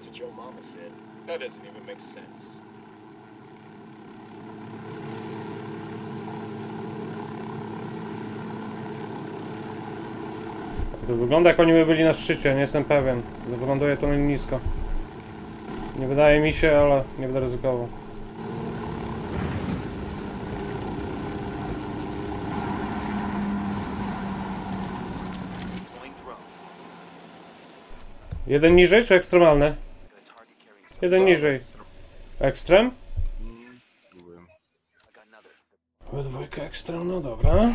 what your mama said. That doesn't even make sense. To wygląda jak oni by byli na szczycie, nie jestem pewien. Wyląduje to nisko. Nie wydaje mi się, ale nie będę ryzykował. Jeden niżej czy ekstremalny? Jeden niżej. Ekstrem? Spróbuję. I got another. We dwójkę ekstrem, no dobra. Got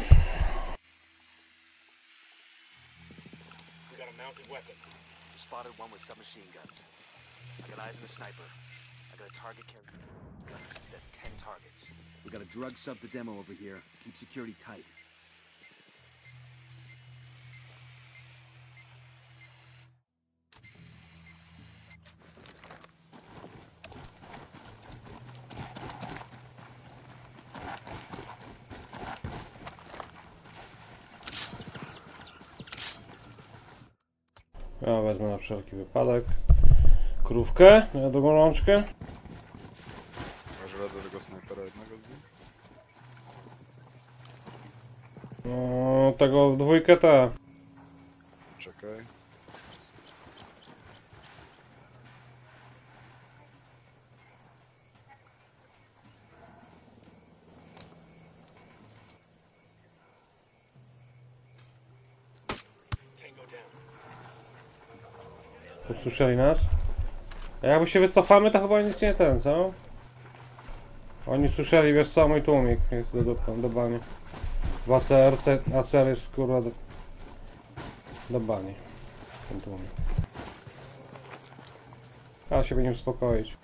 a mounted weapon. Spotted one with submachine guns. I got eyes on the sniper. I got a target carrying guns. That's ten targets. We got a drug sub to demo over here. Keep security tight. Ja wezmę na wszelki wypadek. Krówkę, ja drugą rączkę. Masz radę tego snajpera jednego z nich? No, tego dwójkę ta. Czekaj. Usłyszeli nas. A jakby się wycofamy, to chyba nic nie ten, co? Oni słyszeli, wiesz co, mój tłumik jest do, do, do bani. W ACRC, ACR jest kurwa do, do bani. Ten tłumik. Ale się będziemy uspokoić.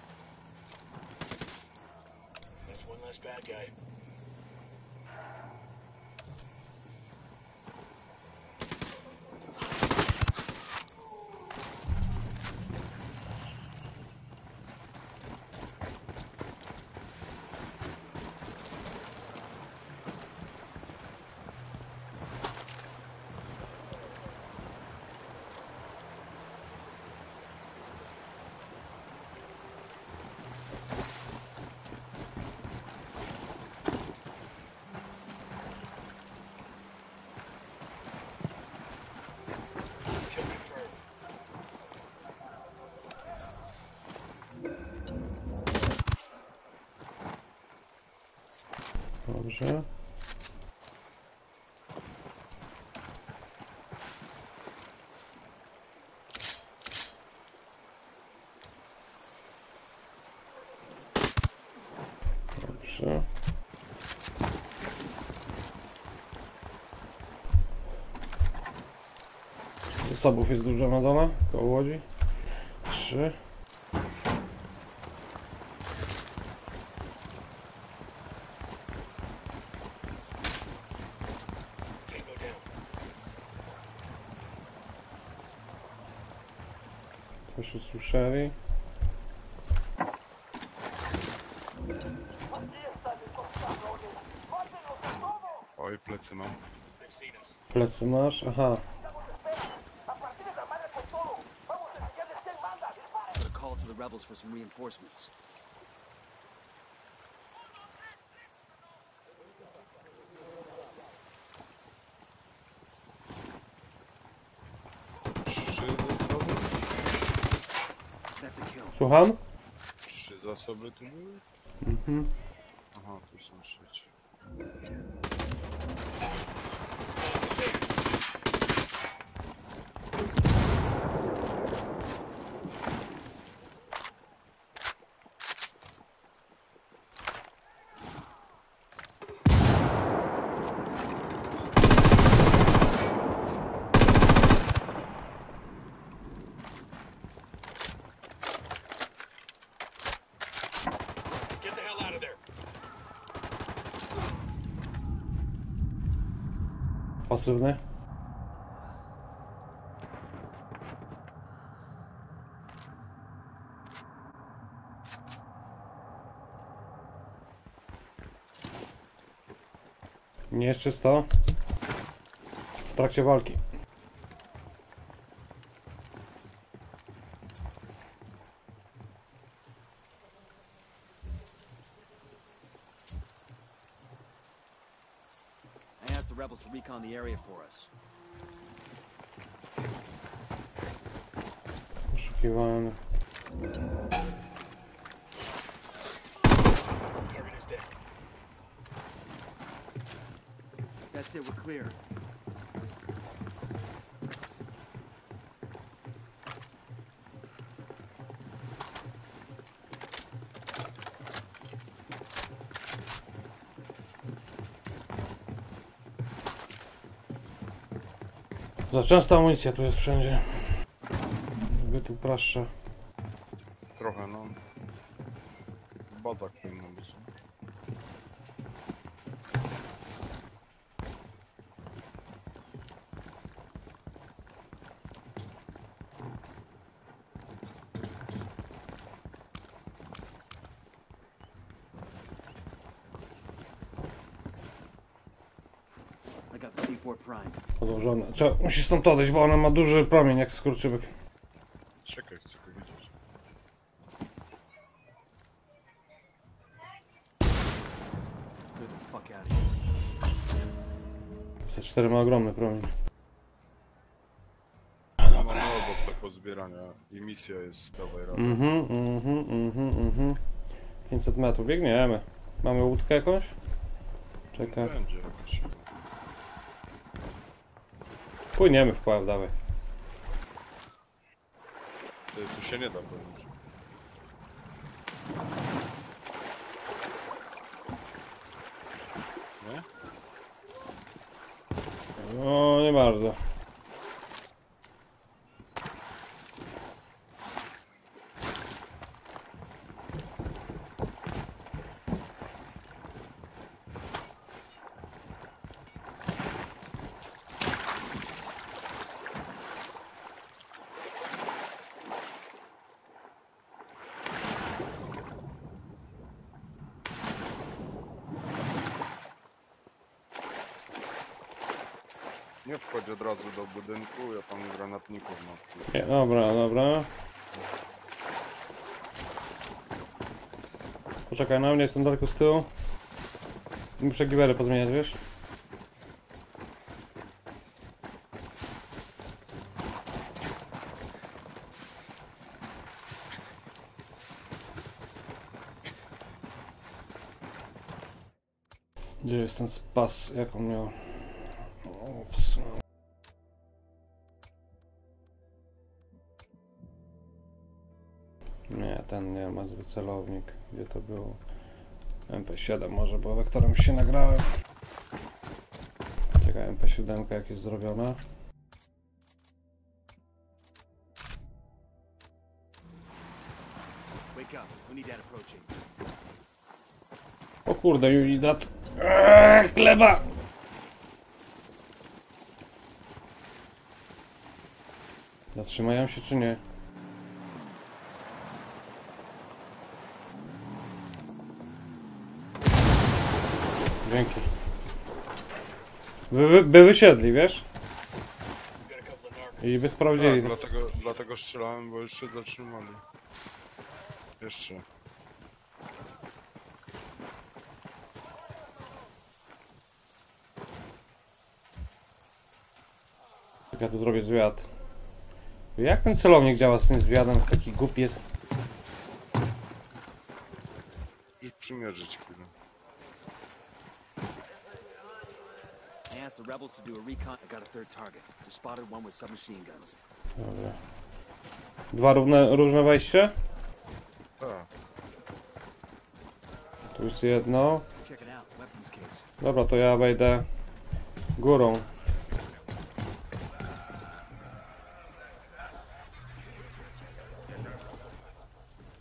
Dobrze. Dobrze. Zasobów jest dużo na dole, koło łodzi. Trzy. Już usłyszeli. Oj, plecy mam. Plecy masz? Aha. Call to the rebels for some reinforcements. Trzy zasoby? That's a kill. Słucham? Trzy zasoby tu były? Mhm. Aha, tu są trzecie. Pasywny. Nie jest czysto. W trakcie walki. For us. Poszukiwany. Target is dead. That's it, we're clear. Za częsta amunicja tu jest wszędzie. Jakby tu praszcza. Trochę, no. W bazach powinno być. I got the C4 Podłożone. Trzeba, musi stąd odejść, bo ona ma duży promień jak skurczybyk. Czekaj, chcę here. C4 ma ogromny promień. Dobra. No, bo to pozbierania i misja jest z prawej rady. Mhm, mhm, mhm, mhm. 500 metrów, biegniemy. Mamy łódkę jakąś? Czekaj. Będzie jakaś. Płyniemy w pław, dawaj. Ty, tu się nie da powiedzieć. Nie? No, nie bardzo. Nie wchodź od razu do budynku, ja tam granatników mam. Nie, dobra, dobra. Poczekaj na mnie, jestem daleko z tyłu. Muszę giwery pozmieniać, wiesz? Gdzie jest ten spas? Jak on miał? Celownik. Gdzie to było? MP7 może, bo wektorem się nagrałem. Czekaj, MP7 jak jest zrobiona. O kurde, Unidat. Eee, gleba! Zatrzymają się czy nie? By, by, wysiedli, wiesz? I by sprawdzili. Tak, dlatego, dlatego strzelałem, bo jeszcze zatrzymali. Jeszcze. Ja tu zrobię zwiat. Jak ten celownik działa z tym zwiadem? Taki głupi jest. Już przymierzyć chwilę. I asked the rebels to do a recon. I got a third target. Just spotted one with submachine guns. Dobra. Dwa równe, różne wejście? Tak. Tu jest jedno. Dobra, to ja wejdę górą.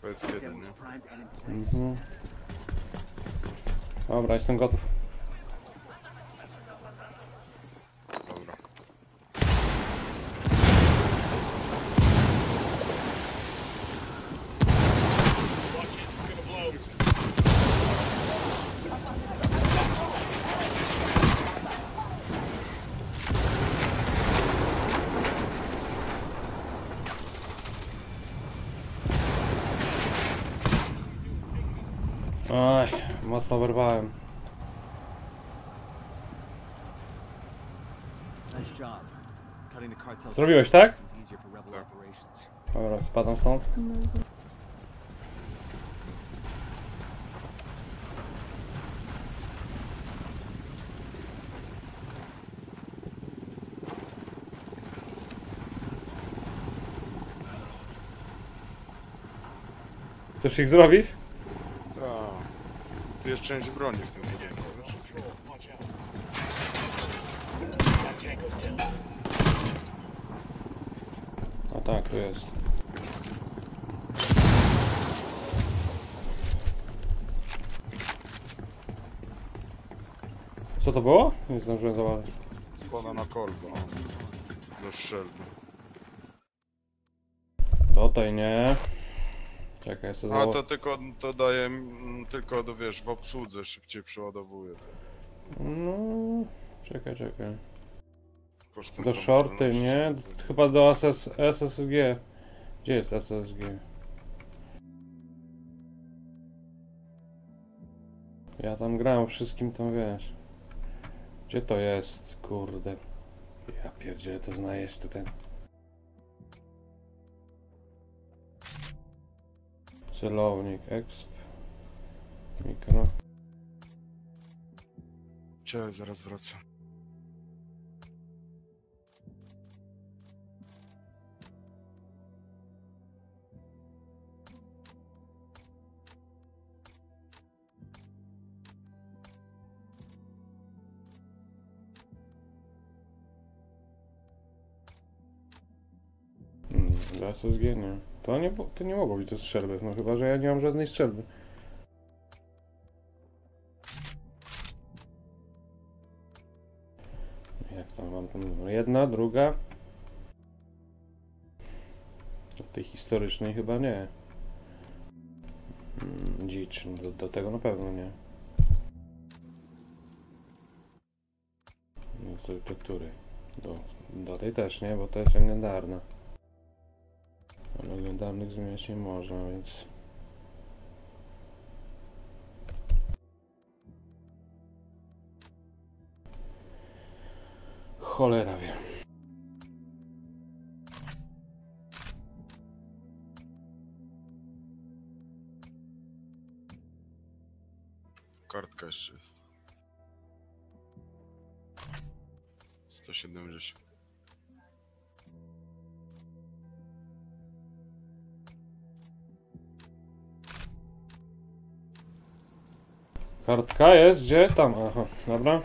Powiedz kiedy, nie? Mhm. Dobra, jestem gotów. Dobra. Watch it. It's gonna blow. Aj, mocno oberwałem. job. Cutting the cartel Zrobiłeś, tak? operations. Dobra, spadam stąd. Chcesz ich zrobić? Część broni w tym down. A tak, tu jest. Co to było? Nie zdążyłem zobaczyć. Składa na kolbę. Do strzelby. Tutaj nie. Czekaj, jeszcze A to tylko, to daje, mm, tylko do, wiesz, w obsłudze szybciej przeładowuje. No... Czekaj, czekaj. Kosztem Do shorty, nie? Chyba do SS, SSG. Gdzie jest SSG? Ja tam grałem wszystkim tam, wiesz. Gdzie to jest? Kurde. Ja pierdzielę, to znajesz tutaj. Celownik, exp. Mikro. Cię, zaraz wracam. Mm, do SSG nie. To nie, to nie mogło być do strzelby, no chyba, że ja nie mam żadnej strzelby. Historycznej chyba nie. Mm, Dzicz, no do, do tego na pewno nie. No to do której? Do, do tej też nie, bo to jest legendarna. Ale legendarnych zmieniać nie można, więc... Cholera wie. Jest. 170. Kartka jest gdzie? Tam, aha, dobra.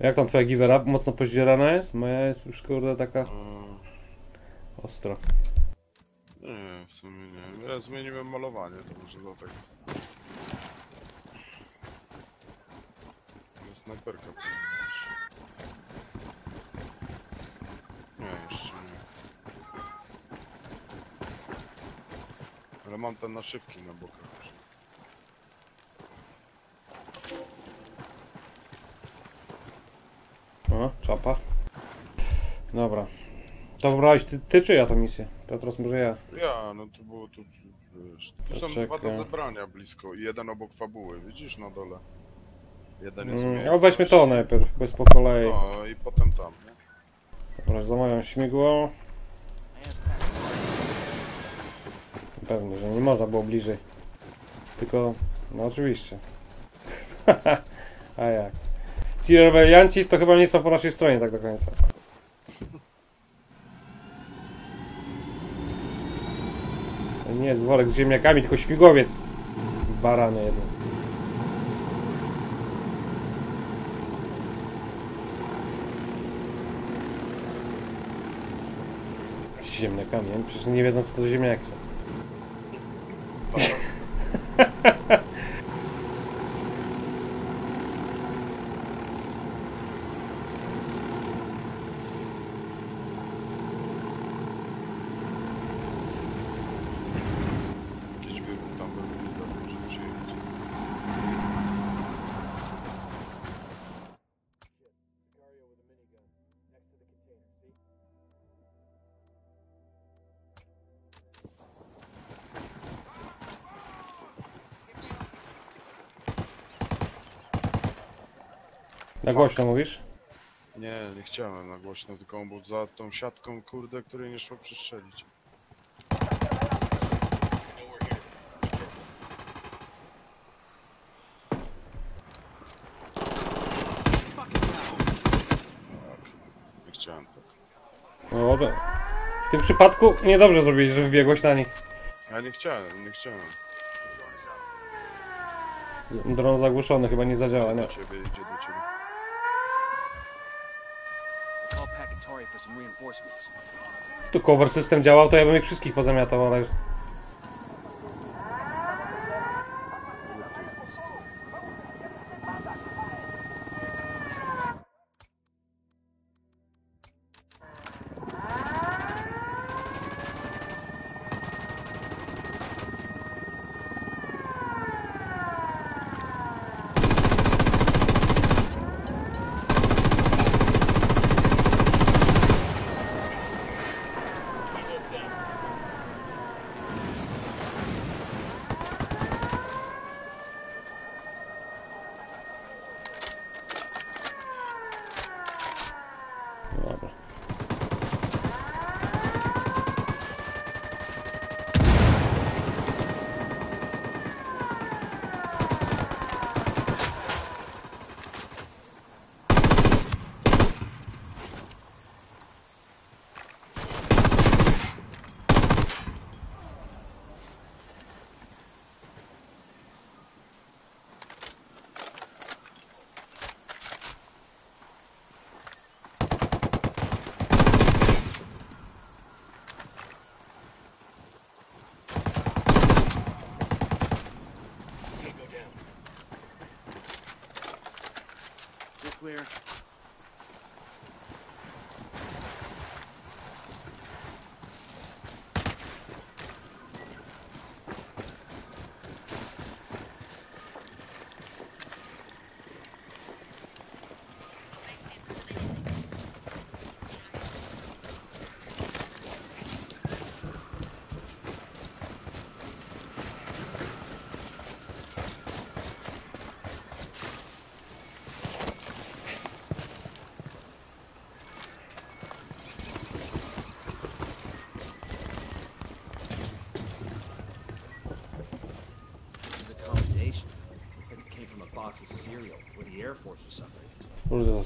Jak tam twoja givera? Mocno pozdzierana jest? Moja jest już kurde taka Ostra. Nie, w sumie nie. Ja zmieniłem malowanie, to może dlatego. Ale snajperka. Nie, jeszcze nie. Ale mam te naszywki na bokach. O, czapa. Dobra. To wybrałeś ty, ty czy ja tą misję? To teraz może ja. Ja, no to było tu, wiesz, tu są dwa do zebrania blisko i jeden obok fabuły, widzisz na dole? Jeden jest Mm, no weźmy to najpierw, bo jest po kolei. No i potem tam, nie? Dobra, zamawiam śmigło. Pewnie, że nie można było bliżej. Tylko, no oczywiście. A jak? Ci rebelianci to chyba nie są po naszej stronie tak do końca. To nie jest worek z ziemniakami, tylko śmigłowiec. Barany jeden. Z ziemniakami, przecież nie wiedzą co to ziemniaki są. Na głośno mówisz? Nie, nie chciałem na głośno, tylko on był za tą siatką, kurde, której nie szło przestrzelić. Tak, nie chciałem tak. No dobra. W tym przypadku niedobrze zrobiłeś, że wbiegłeś na nich. Ja nie chciałem, nie chciałem. Dron zagłuszony chyba nie zadziała, nie? Do ciebie idzie, do ciebie. Call Tu cover system działał, to ja bym ich wszystkich pozamiatał, ale...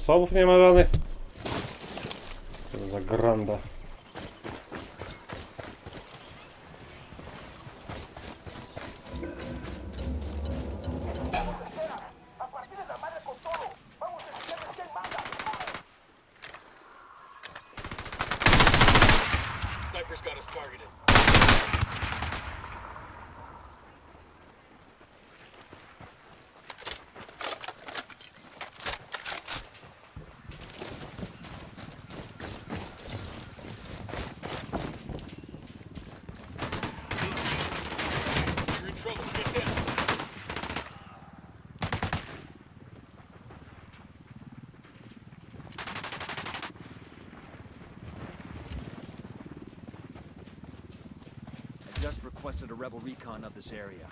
Kurde, zasobów nie ma żadnych. Co requested a rebel recon of this area.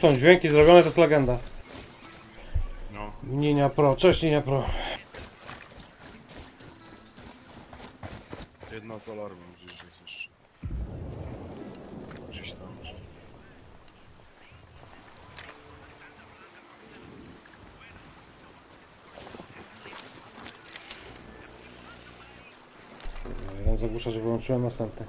Są dźwięki zrobione, to jest legenda. No, Ninia Pro, cześć Ninia Pro. jedna z alarmem gdzieś jest jeszcze. Gdzieś tam. Jeden zagłusza, że wyłączyłem następny.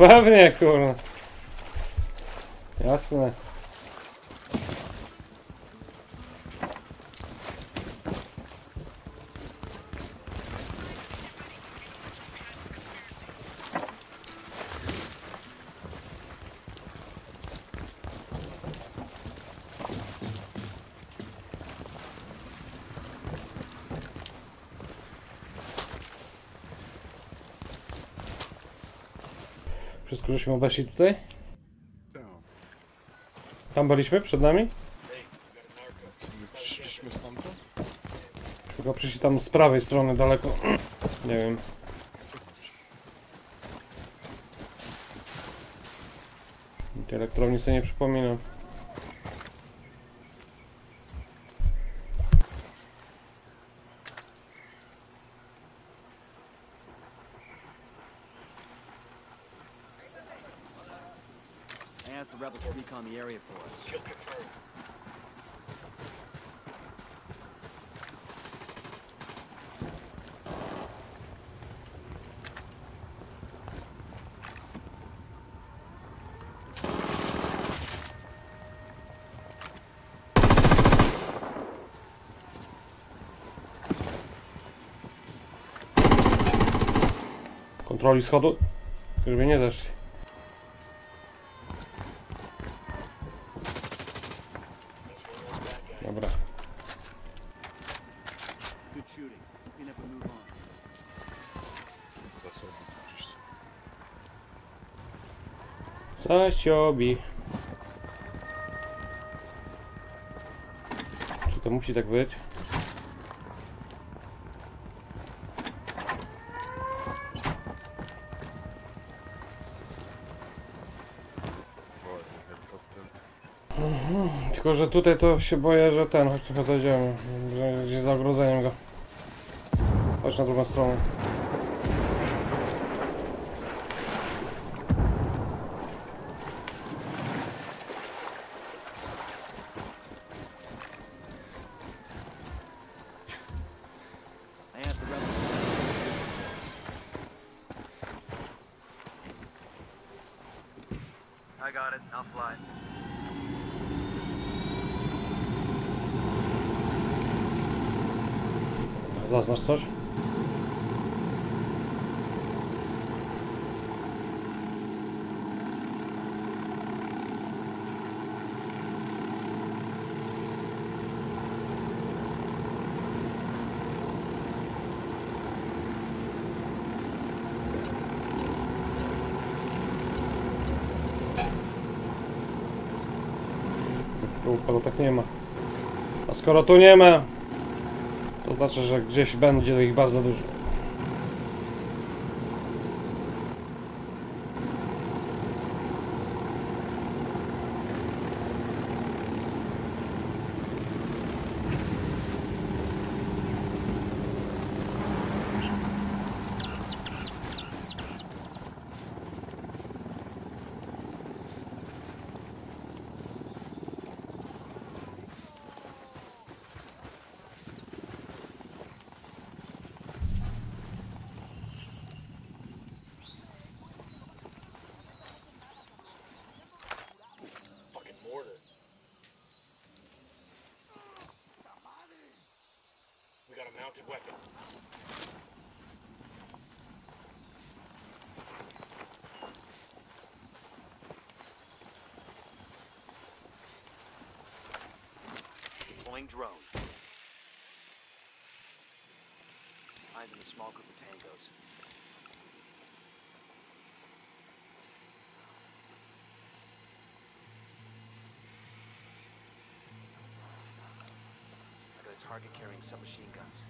Hlavne kurva. Jasné. Żeśmy obeszli tutaj? Tam byliśmy przed nami? My przyszliśmy stamtąd? Tylko przyszli tam z prawej strony daleko. Nie wiem. Tej elektrowni sobie nie przypominam. I asked the rebels to recon the area for us. Kill confirmed. Kontroli schodu? Żeby nie zeszli. Dobra. Zasiobi. Czy to musi tak być? Tylko, że tutaj to się boję, że ten, chodź trochę dojdziemy, że gdzieś za ogrodzeniem go. Chodź na drugą stronę. I asked the rebels to recon the area for us. I got it. I'll fly. Zaznasz coś? Tu palotek nie ma. A skoro tu nie ma, to znaczy, że gdzieś będzie ich bardzo dużo. Small group of tangos. I got a target carrying submachine guns.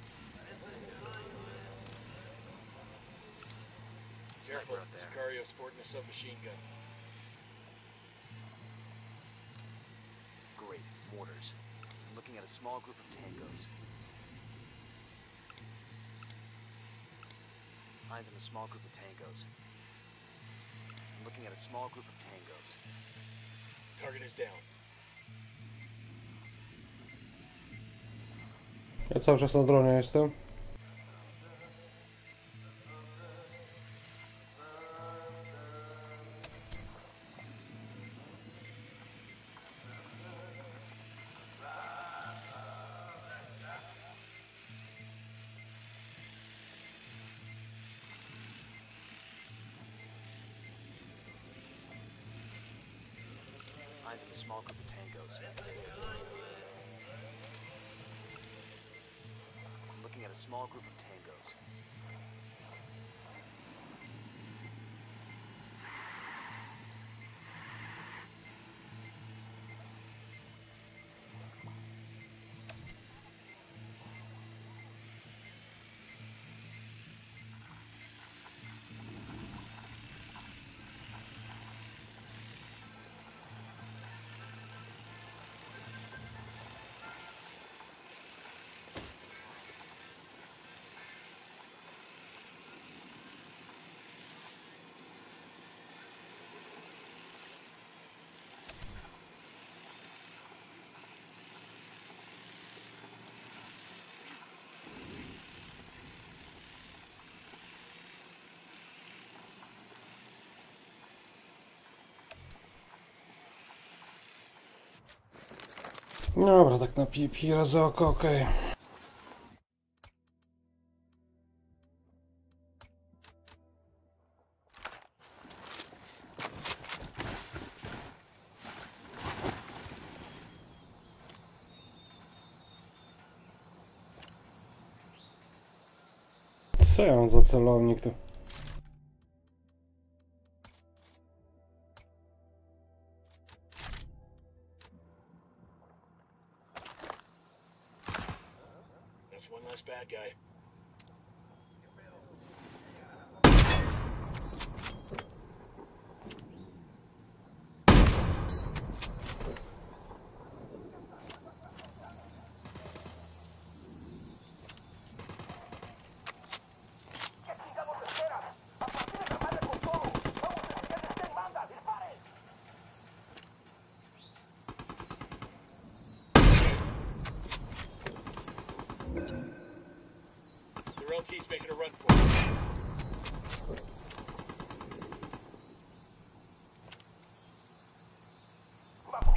Careful. Sicario sporting a submachine gun. Great. Mortars. I'm looking at a small group of tangos. Eyes on a small group of tangos. I'm looking at a small group of tangos. Target is down. Ja cały czas na dronie jestem. Small group Dobra, tak na pi, pi razy oko, okej. Co ja mam za celownik tu?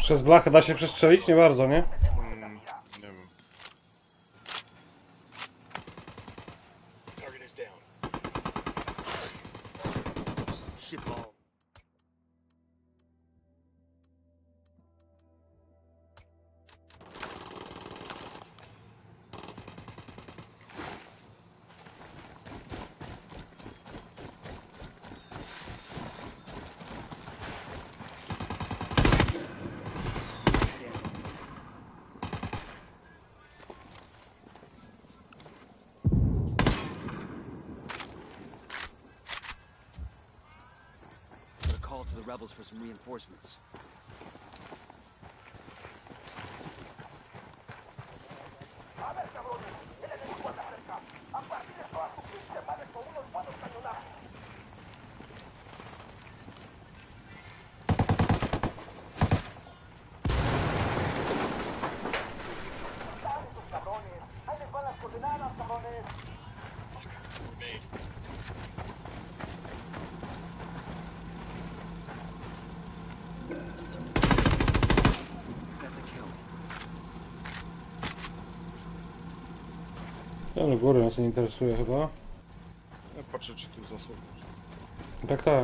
Przez blachę da się przestrzelić? Nie bardzo, nie? Reinforcements. Ja do góry nas nie interesuje chyba. Ja patrzę czy tu zasób. Tak, tak.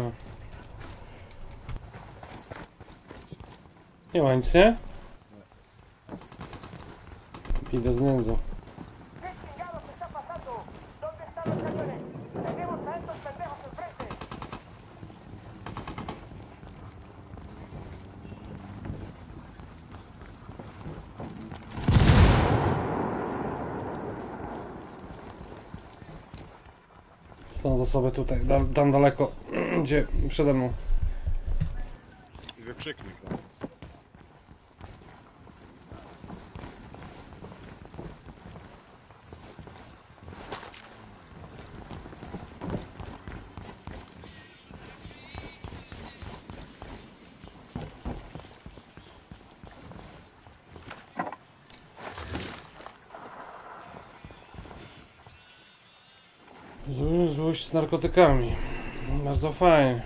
Nie ma nic, nie? Idę z nędzą. Zasoby tutaj, tam daleko, gdzie przede mną. Wykrzyknik. No. Z narkotykami. Bardzo fajnie.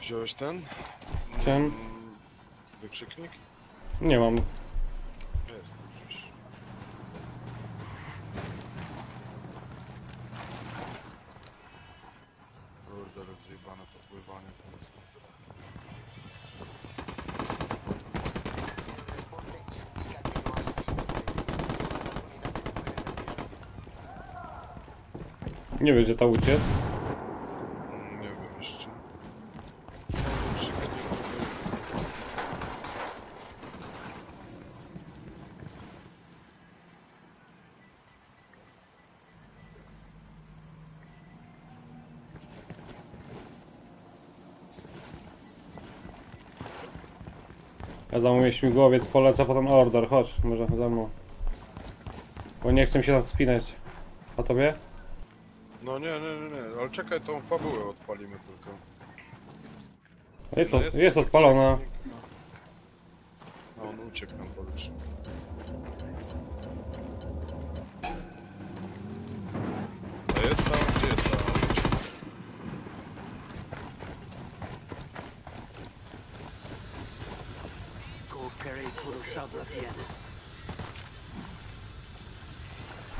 Wziąłeś ten? Chciałem. Mm, Wykrzyknik? Nie mam. Jest. przecież. Kurde, rozjebane to pływanie to jest. Nie wiesz, gdzie ta łódź jest? Nie wiem jeszcze. Ja zamówię śmigłowiec, polecę potem order. Chodź, może za mną. Bo nie chcę mi się tam wspinać. A tobie? No nie, nie, nie, nie, ale czekaj, tą fabułę odpalimy tylko. Jest, No od, jest odpalona. No on uciekł nam policzy. A jest tam, gdzie jest tam?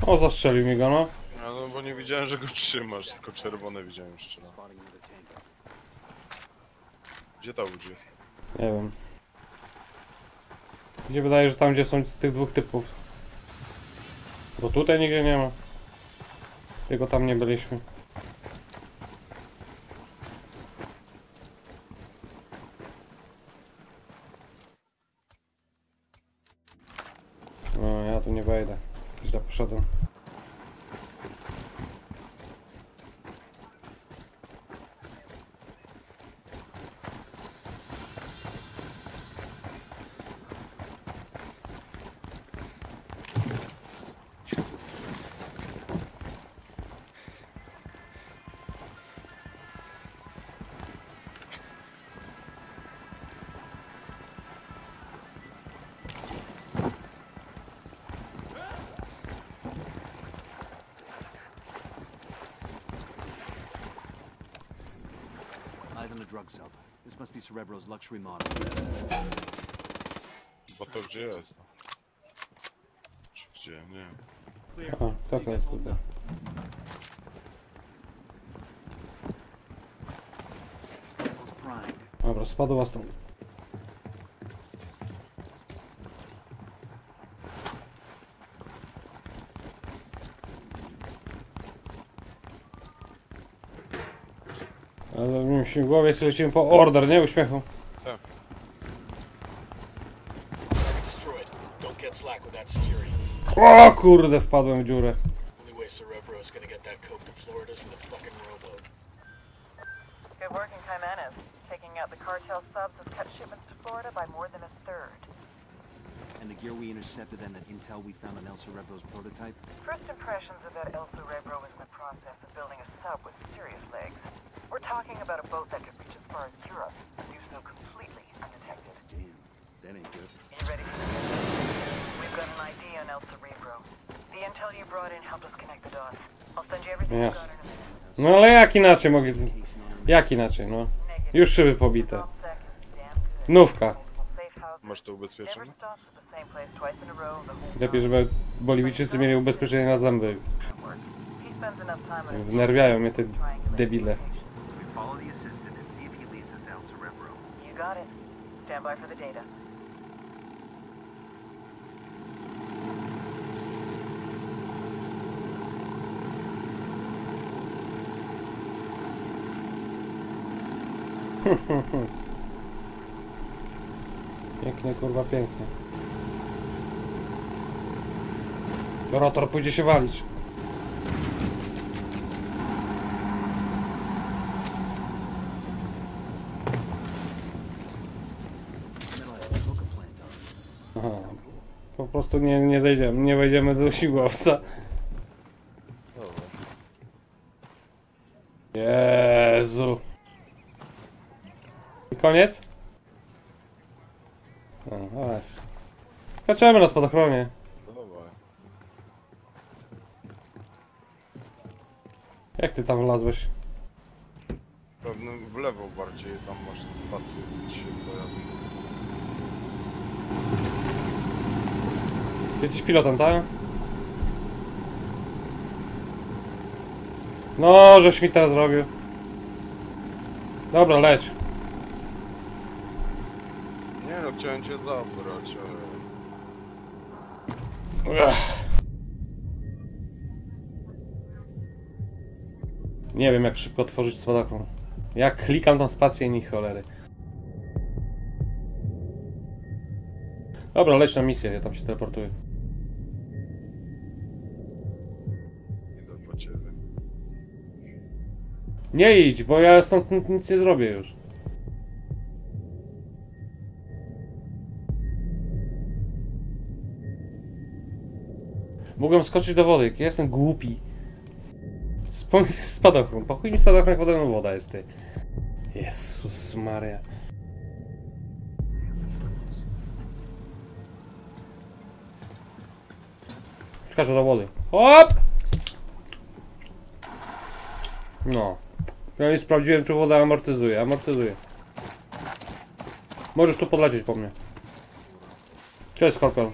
O, zastrzelił mi go, no. No widziałem, że go trzymasz, tylko czerwone widziałem jeszcze. tango. Gdzie ta łódź jest? Nie wiem. Gdzie wydaje, że tam gdzie są tych dwóch typów. Bo tutaj nigdzie nie ma. Tylko tam nie byliśmy. No, ja tu nie wejdę. Źle poszedłem. Must be Cerebro's luxury model. Bo to gdzie jest? Czy gdzie? Nie. A, tak jest tutaj. It's primed. Dobra, spadła stąd. Ale mi się w głowie sobie lecimy po order, nie? Uśmiechu. Target destroyed. Don't get slack with that security. O kurde, wpadłem w dziurę. Only way Cerebro is gonna get that coke to Florida is with a fucking rowboat. Good working, Jimenez. Taking out the cartel subs has cut shipments to Florida by more than a third. And the gear we intercepted and that intel we found on El Cerebro's No ale jak inaczej mogli... Jak inaczej, no. Już szyby pobite. Nówka. Masz to ubezpieczone? Lepiej, żeby Boliwijczycy mieli ubezpieczenie na zęby. Wnerwiają mnie te debile. El Cerebro. Stand by for the data. Pięknie, kurwa, pięknie. Rotor pójdzie się walić. Po prostu nie, nie zejdziemy, nie wejdziemy do siłowca. Jezu. I koniec? O, weź. Skaczemy na spadochronie. Jak ty tam wlazłeś? Pewnym w lewo bardziej, tam masz spację, gdzie się pojawi. Ty jesteś pilotem, tak? No, żeś mi teraz zrobił. Dobra, leć. Nie no, chciałem cię zabrać, ale... Ech. Nie wiem jak szybko otworzyć spadochron. Jak klikam tą spację, ni cholery. Dobra, leć na misję, ja tam się teleportuję. Idę po ciebie. Nie idź, bo ja stąd nic nie zrobię już. Mogłem skoczyć do wody, ja jestem głupi. Spom- Spadochron, po chuj mi spadochron, potem woda jest ty. Jezus Maria. Skaczę do wody. Hop! No. Nie sprawdziłem, czy woda amortyzuje. Amortyzuje. Możesz tu podlecieć po mnie. Cześć, Skorpion.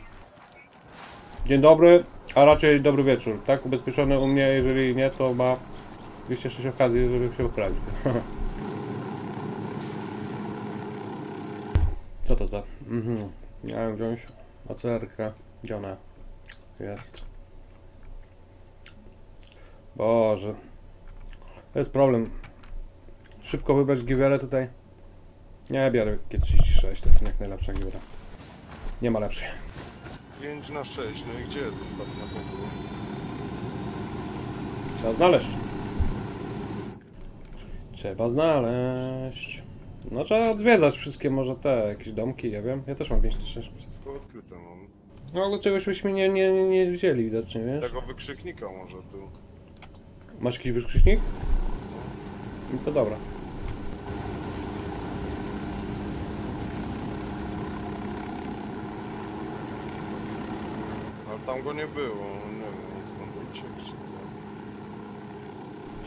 Dzień dobry, a raczej dobry wieczór. Tak, ubezpieczony u mnie, jeżeli nie, to ma 206 okazji, żeby się poprawić. Co to za? Mhm. Miałem wziąć ocerkę. Gdzie ona jest? Boże. To jest problem. Szybko wybrać giwerę tutaj. Nie, biorę G36, to jest jak najlepsza giwera. Nie ma lepszej. 5 na 6, no i gdzie jest ostatnia pokój? Trzeba znaleźć. Trzeba znaleźć. No trzeba odwiedzać wszystkie może te jakieś domki, ja wiem. Ja też mam 56. Wszystko odkryte mam. No ale czegoś byśmy nie, nie, nie, nie widzieli widocznie, wiesz? Tego wykrzyknika może tu. Masz jakiś wykrzyknik? No to dobra. Ale tam go nie było, nie wiem skąd uciekł czy co.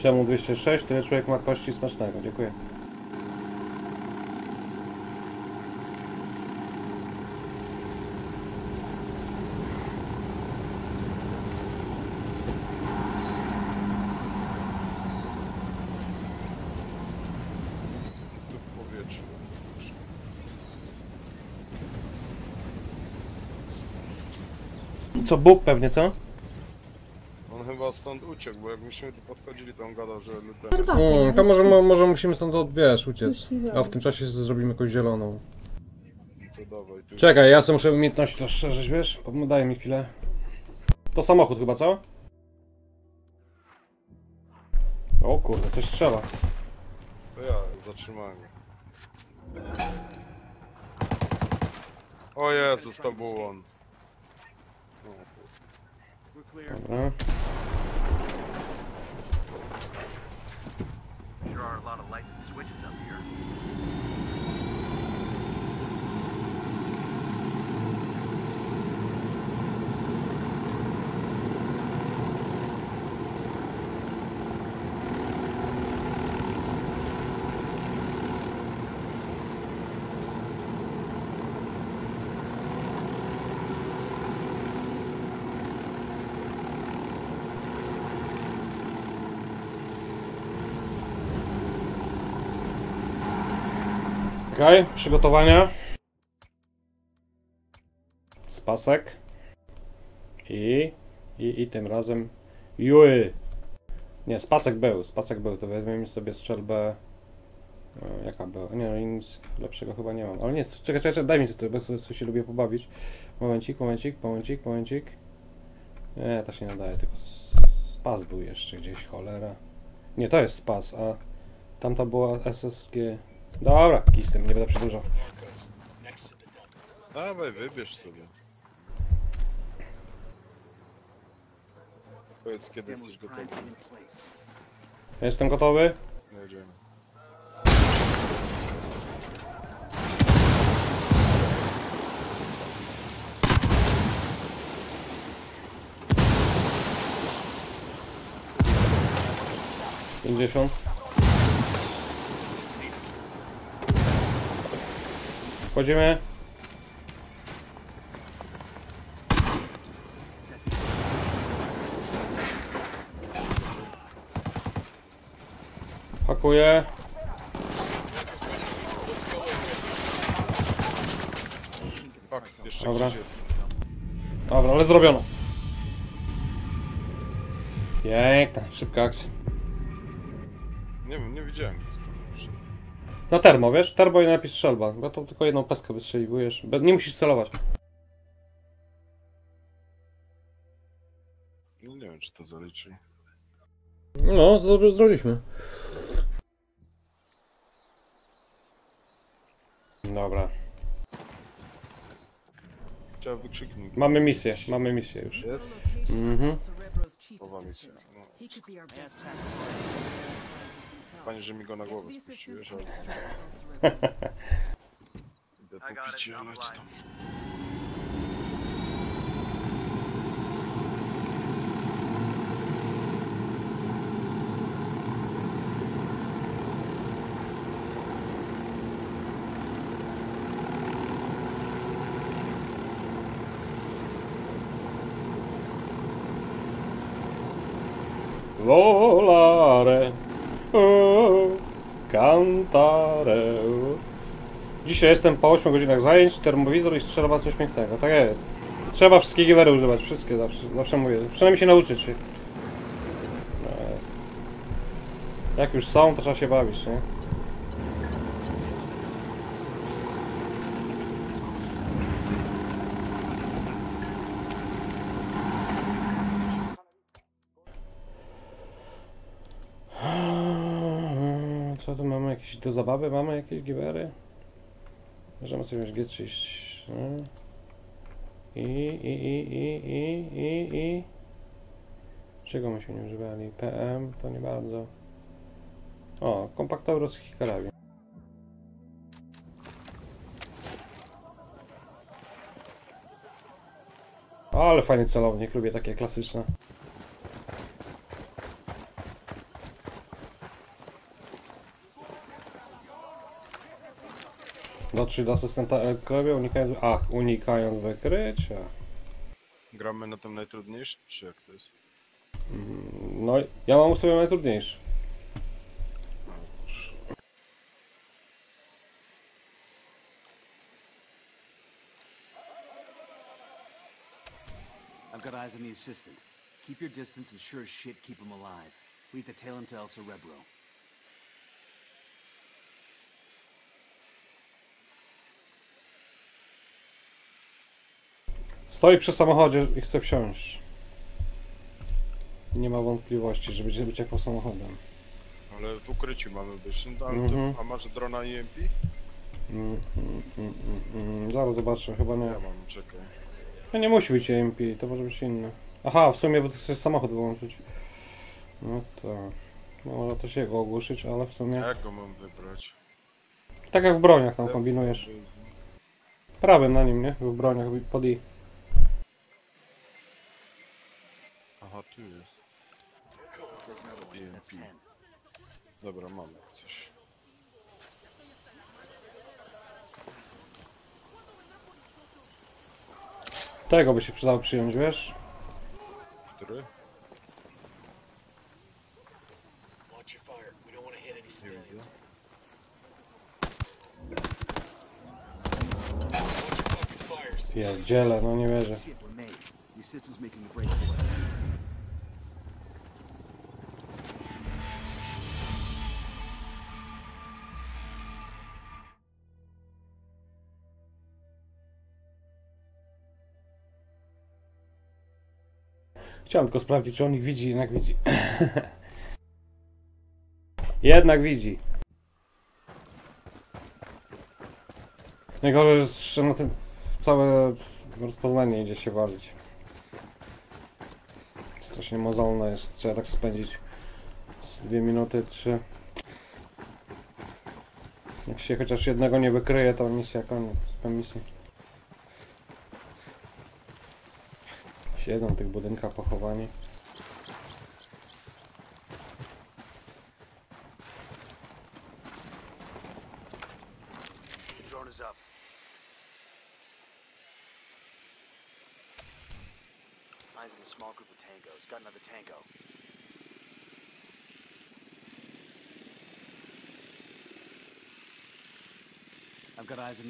Czemu 206? Tyle człowiek ma kości smacznego. Dziękuję. Tu w powietrzu jest. Co, Bóg pewnie, co? On chyba stąd uciekł, bo jak myśmy tu podchodzili, to on gadał, że. Herbatę. Mm, to może, mo- może musimy stąd, od- wiesz, uciec. A w tym czasie zrobimy jakąś zieloną. To dawaj, tu Czekaj, ja sobie muszę umiejętności rozszerzyć, wiesz? Pom- Daj mi chwilę. To samochód chyba, co? O kurde, coś strzela. To ja, zatrzymałem go. O Jezus, to był on. No, We're clear. Dobra. There are a lot of lights Okej, przygotowania. Spasek. I, i, i tym razem Jui. Nie, spasek był, spasek był, to weźmiemy sobie strzelbę. e, Jaka była? Nie no, nic lepszego chyba nie mam. Ale nie, czekaj, czekaj, czekaj, daj mi to, bo się lubię pobawić. Momencik, momencik, momencik, momencik. Nie, to się nie nadaje, tylko spas był jeszcze gdzieś, cholera. Nie, to jest spas, a tamta była SSG. Dobra, kij z tym, nie będę przedłużał. Dawaj, wybierz sobie. Powiedz kiedy jesteś gotowy. Jestem gotowy? Jedziemy. Pięćdziesiąt. Wchodzimy. Hakuję. Tak, jeszcze Dobra. gdzieś jest. Dobra, ale zrobiono. Piękna, szybka akcja. Nie wiem, nie widziałem. Na termo, wiesz? Termo i najlepiej strzelba. Bo to tylko jedną peskę wystrzeliwujesz. Nie musisz celować. No nie wiem, czy to zaliczy. No, dobrze zrobiliśmy. Dobra. Trzeba wykrzyknąć. Mamy misję, mamy misję już. Jest? Mhm. Powa misja. No, fajnie, że mi go na głowę spuściłeś, ale idę po picie leć tam. Volare, o. Dzisiaj jestem po 8 godzinach zajęć, termowizor i strzelba coś pięknego. Tak jest. Trzeba wszystkie giwery używać, wszystkie zawsze, zawsze mówię. Przynajmniej się nauczyć się. No jest. Jak już są, to trzeba się bawić, nie? Co tu mamy? Jakieś do zabawy? Mamy jakieś givery? Możemy sobie wziąć G3. no. I, i, i, i, i, i, i. Czego myśmy nie używali? PM to nie bardzo. O, kompaktowy ruskich karabin. Ale fajny celownik, lubię takie klasyczne. Dotrzeć do asystenta elektrowy, unikając... Ach, unikając wykrycia. Gramy na tym najtrudniejszym, czy jak to jest? No, ja mam sobie najtrudniejszy. I've got eyes on the assistant. Keep your distance and sure as shit keep him alive. We need to tail him to El Cerebro. Stoi przy samochodzie i chce wsiąść. Nie ma wątpliwości, że będzie uciekał samochodem. Ale w ukryciu mamy być. No, ale Mhm. ty, a masz drona EMP? Mm, mm, mm, mm, mm. Zaraz zobaczę, chyba nie. Ja mam, czekaj. No nie musi być AMP, to może być inne. Aha, w sumie, bo ty chcesz samochód wyłączyć. No to... No, może to się go ogłuszyć, ale w sumie... Jak go mam wybrać? Tak jak w broniach tam kombinujesz. Prawym na nim, nie? W broniach pod I. Aha, tu jest. EMP. Dobra, mamy coś. Tego by się przydało przyjąć, wiesz? Który? Watch your fire. We Chciałem tylko sprawdzić, czy on ich widzi, jednak widzi. jednak widzi. Najgorzej, że na tym całe rozpoznanie idzie się walić. Strasznie mozolne jest, trzeba tak spędzić z dwie minuty, trzy. Jak się chociaż jednego nie wykryje, to misja koniec, to misja. Siedzą w tych budynkach pochowani. The drone is up. Mine's in a small group of tangos. Got another tango. I've got eyes on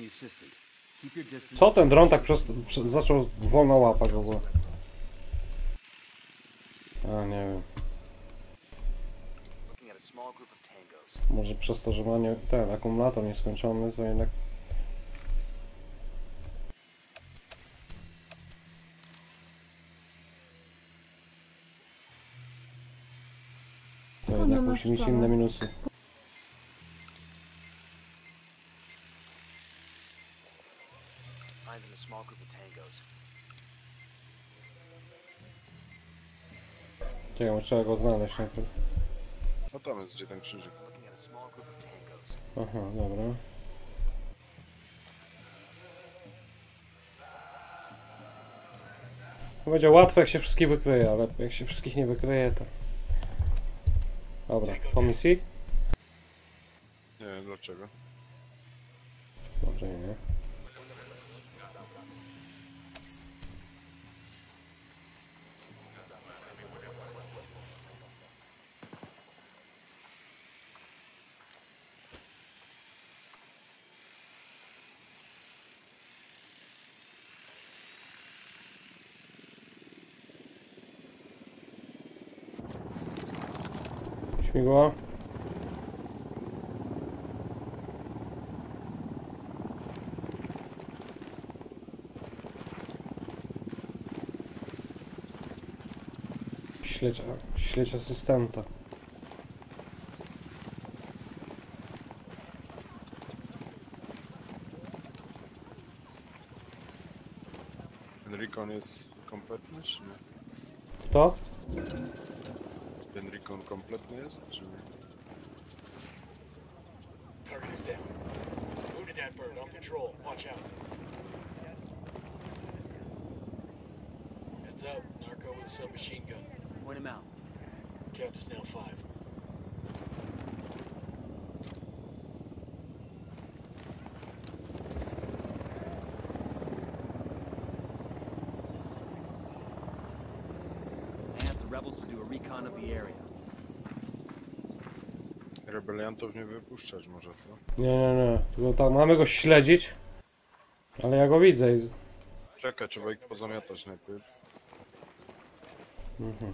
the assistant. Keep your distance. Co ten dron tak przez, przez, zaczął wolno łapać w ogóle? A nie wiem. Looking at a small group of tangos. Może przez to, że ma nie, ten akumulator nieskończony, to jednak. To jednak musi mieć inne minusy. Czekaj, trzeba go znaleźć najpierw. No tam jest gdzie ten krzyżyk. Aha, dobra. Będzie łatwe jak się wszystkich wykryje, ale jak się wszystkich nie wykryje to... Dobra, po misji? Nie wiem dlaczego. Dobrze, nie. Śmigło. Śledź, śledź asystenta. Ten recon jest kompletny, czy nie? Kto? Ten recon kompletny jest, czy? Target is down. Wounded that bird on patrol. Watch out. Heads up. Narco with a submachine gun. Point him out. Count is now five. I asked the rebels to do a recon of the area. Rebeliantów nie wypuszczać może, co? Nie, nie, nie. Tylko tam mamy go śledzić. Ale ja go widzę. i- Czekaj, trzeba ich pozamiatać najpierw. Mhm.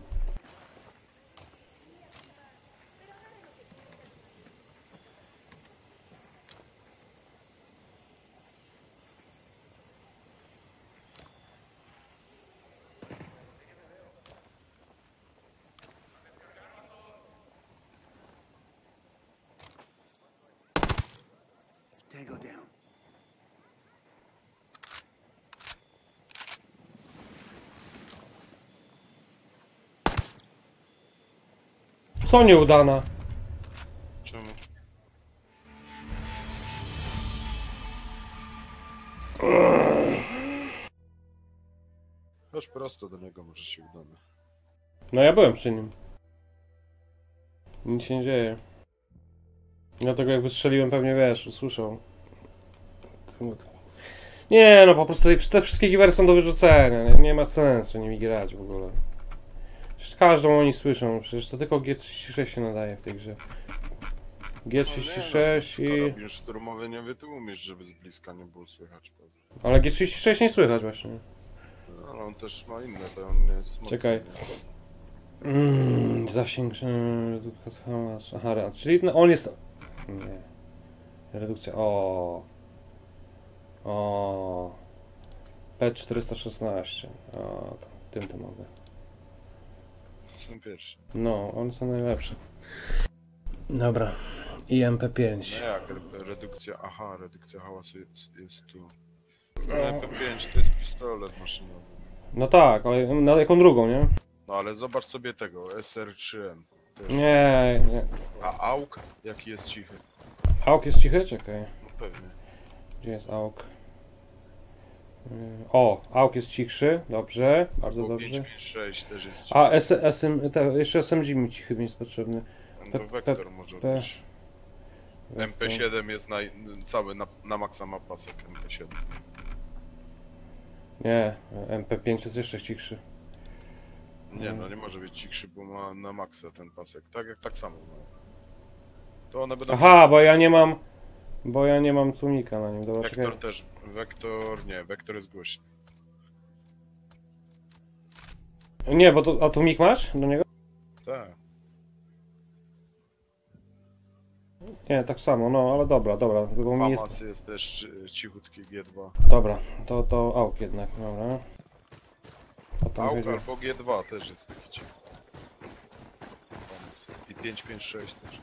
Co nieudana? Czemu? Chodź prosto do niego, może się udamy. No ja byłem przy nim. Nic się nie dzieje. Dlatego jak wystrzeliłem pewnie wiesz, usłyszał. Nie no, po prostu te- wszystkie giwery są do wyrzucenia. Nie, nie ma sensu nimi grać w ogóle. Przecież każdą oni słyszą, przecież to tylko G36 się nadaje w tej grze. G36 no, i... Karabin szturmowy nie wytłumisz, żeby z bliska nie było słychać. Ale G36 nie słychać właśnie. No, ale on też ma inne, to on nie jest mocny. Czekaj. nie? Mm, zasięg... redukcja hałasu. Aha, czyli no, on jest... Nie. Redukcja... O. O. P416. O, tym to mogę. Są pierwsze. No, one są najlepsze. Dobra. I MP5. No jak, re- redukcja, aha, redukcja hałasu jest, jest tu. No. Ale MP5 to jest pistolet maszynowy. No tak, ale na jaką drugą, nie? No ale zobacz sobie tego, SR3M. Też. Nie, nie. A AUK, jaki jest cichy? Auk jest cichy? Czekaj. No pewnie. Gdzie jest AUK? O, AUK jest cichszy, dobrze, bardzo Bo dobrze. 556 też jest cichy. A, S, SM, te, jeszcze SMG mi cichy mi jest potrzebny. No P- to P- Vektor może P- być. MP7 jest naj, cały na, na maksa ma pasek MP7. Nie, MP5 jest jeszcze cichszy. Nie no, nie może być cichszy, bo ma na maksa ten pasek. Tak jak tak samo ma. To one będą... Aha, bo ja nie mam, bo ja nie mam tłumika na nim, dobra, czekaj. też. Vektor, nie, Vektor jest głośny. Nie, bo to, a tłumik masz do niego? Tak. Nie, tak samo, no, ale dobra, dobra, bo mi jest... Jest też ci- cichutki G2. Dobra, to, to AUK jednak, dobra. AUK albo G2 też jest taki cichy. I 556 też.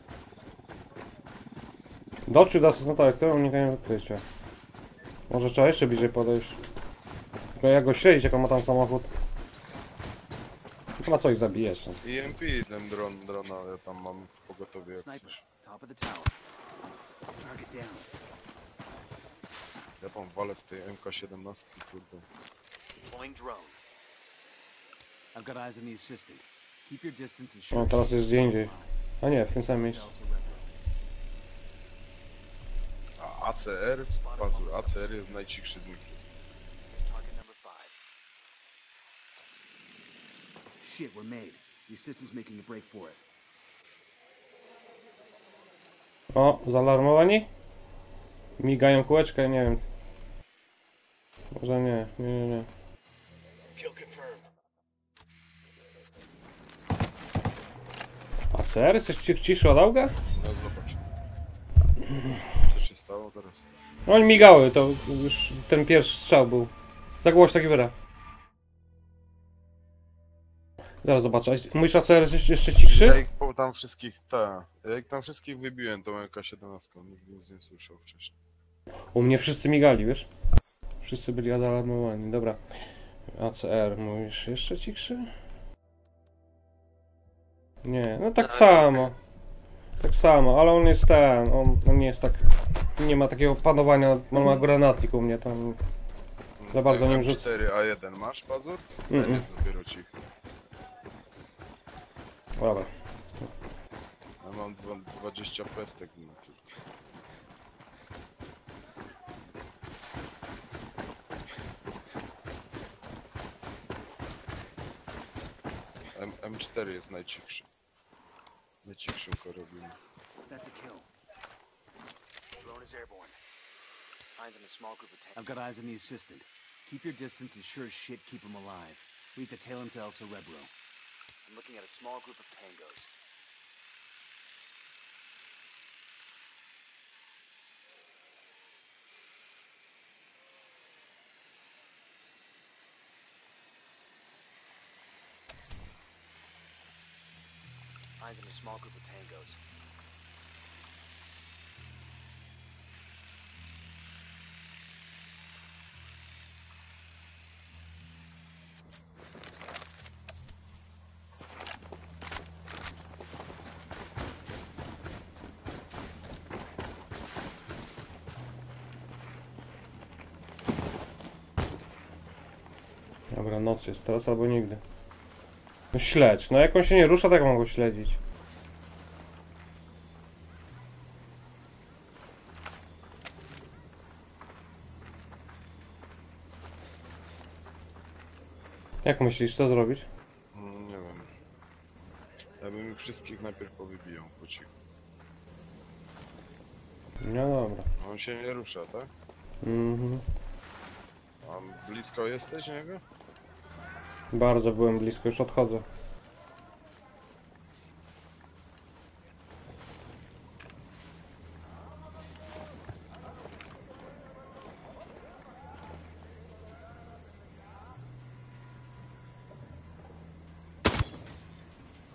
Dotrzyj do snajperkę, unikanie wykrycia. Może trzeba jeszcze bliżej podejść. Tylko jak go śledzić, jak on ma tam samochód. Chyba coś zabijesz. No. I MP, ten dron, drona ja tam mam w pogotowie jak Sniper, coś. top of the tower. Target down. Ja tam walę z tej MK17, kurde. Deploying drone. I've got eyes on the assistant. Keep your distance and O, sure teraz jest gdzie indziej. A nie, w tym samym miejscu. A ACR, pazur, ACR jest najcichszy z five. Shit, we're made. The assistant's making a break for it. O, zaalarmowani? Migają kółeczka, nie wiem. Może nie, nie, nie, nie. A CR? Jesteś ci- ciszy od auga? No zobacz. Teraz? No oni migały, to już ten pierwszy strzał był. Za głośno taki wyra. Zaraz zobaczę. ACR jest jeszcze, jeszcze Ja cichszy? ich po, tam wszystkich, ta, ja ich tam wszystkich wybiłem tą MK17, nikt nic nie słyszał wcześniej. U mnie wszyscy migali, wiesz? Wszyscy byli alarmowani. Dobra. ACR mówisz jeszcze cichszy? Nie, no tak samo. Tak samo, ale on jest ten, on, on nie jest tak... Nie ma takiego panowania, on ma granatnik u mnie tam. Za bardzo nim rzucę. 4A1 masz, pazur? Ten Mm-mm. jest dopiero cichy. Dobra. Ja mam dwa- 20 pestek. M M4 jest najcichszy. Najcichszym karabinem. That's a kill. Drone is airborne. Eyes on a small group of tanks. I've got eyes on the assistant. Keep your distance and sure as shit keep him alive. We need to tail him to El Cerebro. I'm looking at a small group of tangos. Small group of tangos. Jest teraz albo nigdy. No śledź, no jak on się nie rusza, tak mogę śledzić. Jak myślisz, co zrobić? Mm, Nie wiem. Ja bym ich wszystkich najpierw powybijał po cichu. No dobra. On się nie rusza, tak? Mhm. A blisko jesteś niego? Bardzo byłem blisko, już odchodzę.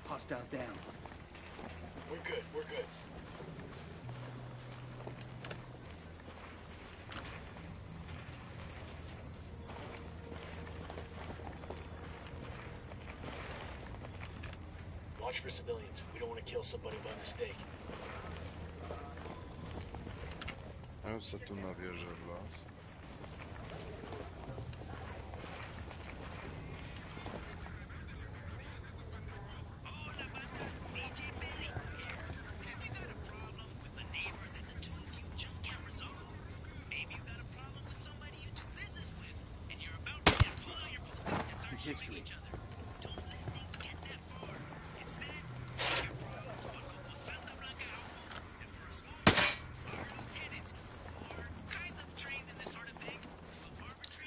Hostile down. We're good, we're good. Watch for civilians. We don't want to kill somebody by mistake. Tu nawierzę w las. It's history.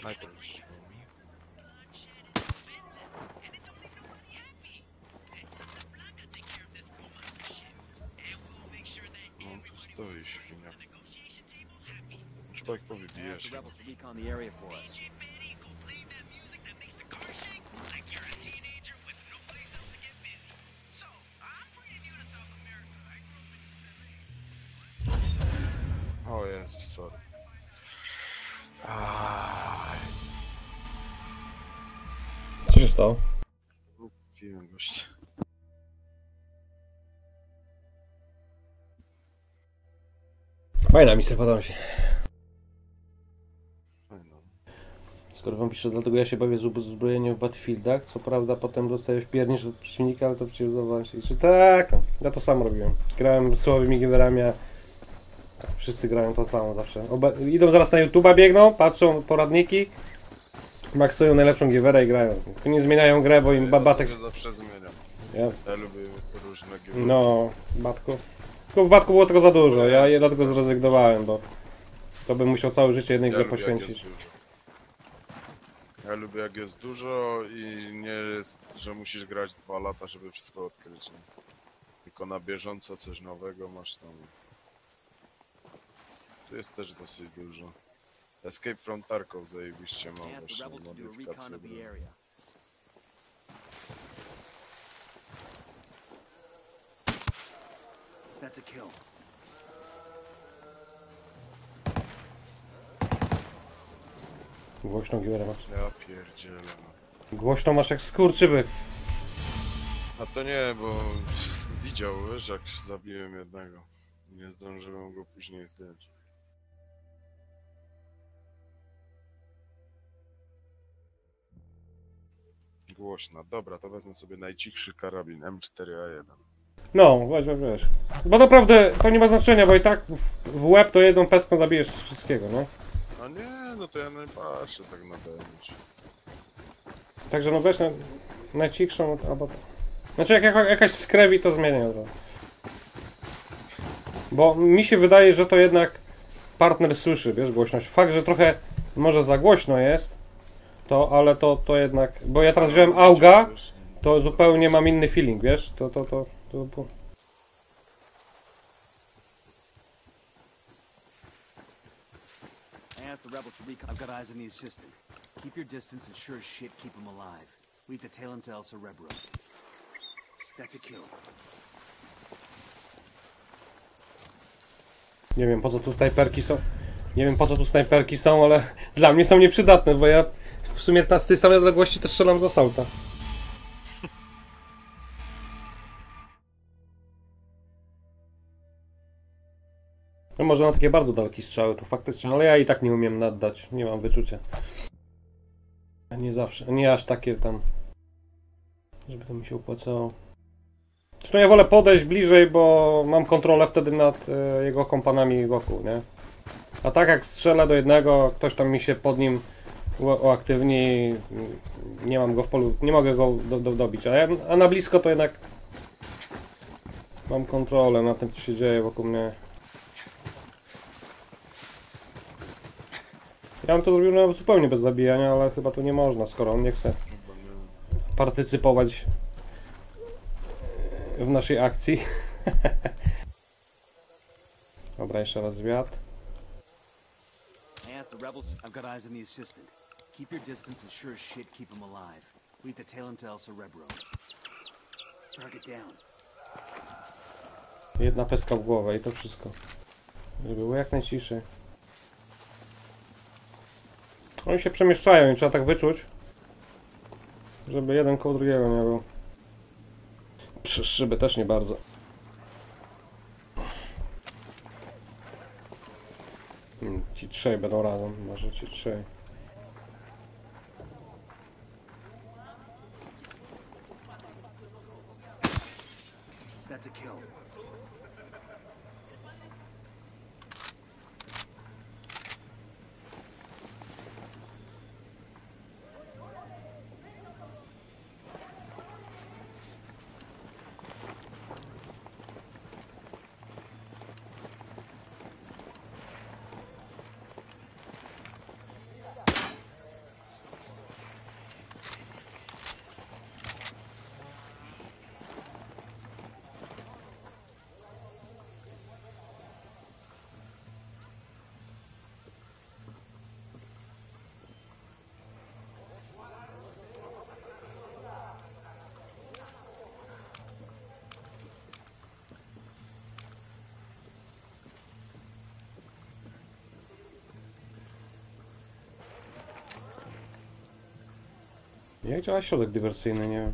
Snajper. No tu stoi świnia. Trzeba ich Ask powybijać. The rebels to recon the area for us. O Jezus, sorry. Aj, Co się stało? piłem gościa. Fajna misja, podoba mi się. Piszę, dlatego ja się bawię z uzbrojeniem w Battlefieldach. Co prawda potem dostajesz piernicz od przeciwnika, ale to przyjmowałem się. Czy tak, no, ja to sam robiłem. Grałem słowymi giwerami, a tak, wszyscy grają to samo zawsze. Oba idą zaraz na YouTube'a, biegną, patrzą poradniki, maksują najlepszą giwerę i grają. Tu nie zmieniają grę, bo im Ja babatek... sobie zawsze zmieniam. Ja, Ja lubię różne gry. no, Batku. Tylko w Batku było tego za dużo, ja je dlatego zrezygnowałem, bo to bym musiał całe życie jednej Ja grze poświęcić. Ja lubię jak jest dużo i nie jest, że musisz grać dwa lata, żeby wszystko odkryć. Nie? Tylko na bieżąco coś nowego masz tam. Tu jest też dosyć dużo. Escape from Tarkov zajebiście mam właśnie modyfikację. That's a kill. Głośną giwerę masz. Ja pierdzielę. no. Głośno masz jak skurczybyk. A to nie, bo widział, wiesz, jak zabiłem jednego. Nie zdążyłem go później zdjąć. Głośna. Dobra, to wezmę sobie najcichszy karabin M4A1. No, weź, weź, weź. Bo naprawdę to nie ma znaczenia, bo i tak w, w łeb to jedną peską zabijesz wszystkiego, no. A nie, no to ja nie patrzę tak na. Także no weź na, najcichszą, albo... Znaczy jak, jak jakaś skrewi to zmienia od razu. Bo mi się wydaje, że to jednak partner słyszy, wiesz, głośność. Fakt, że trochę może za głośno jest, to, ale to, to jednak... Bo ja teraz wziąłem auga, to zupełnie mam inny feeling, wiesz? To, to, to... to, to... Rebels to recon. I've got eyes on the assistant. Keep your distance and sure as shit keep him alive. We have to tail him to El Cerebro. That's a kill. Nie wiem po co tu snajperki są. Nie wiem po co tu snajperki są, ale dla mnie są nieprzydatne, bo ja w sumie z tej samej odległości to strzelam z asauta. No może na takie bardzo dalekie strzały to faktycznie, ale ja i tak nie umiem naddać, nie mam wyczucia. Nie zawsze, nie aż takie tam, żeby to mi się opłacało. Zresztą ja wolę podejść bliżej, bo mam kontrolę wtedy nad e, jego kompanami wokół, nie? A tak jak strzelę do jednego, ktoś tam mi się pod nim uaktywni, mm, nie mam go w polu, nie mogę go do, do, dobić. A, ja, a na blisko to jednak mam kontrolę nad tym, co się dzieje wokół mnie. Ja bym to zrobił nawet zupełnie bez zabijania, ale chyba to nie można, skoro on nie chce partycypować w naszej akcji. Dobra, jeszcze raz assistant. Keep your distance and sure as shit keep him alive. Lead the tail El Cerebro. Target down. Jedna pestka w głowę i to wszystko. Żeby było jak najciszej. Oni się przemieszczają i trzeba tak wyczuć, żeby jeden koło drugiego nie był. Przez szyby też nie bardzo. Hmm, Ci trzej będą razem, może ci trzej. That's a kill. Jak działa środek dywersyjny, nie wiem.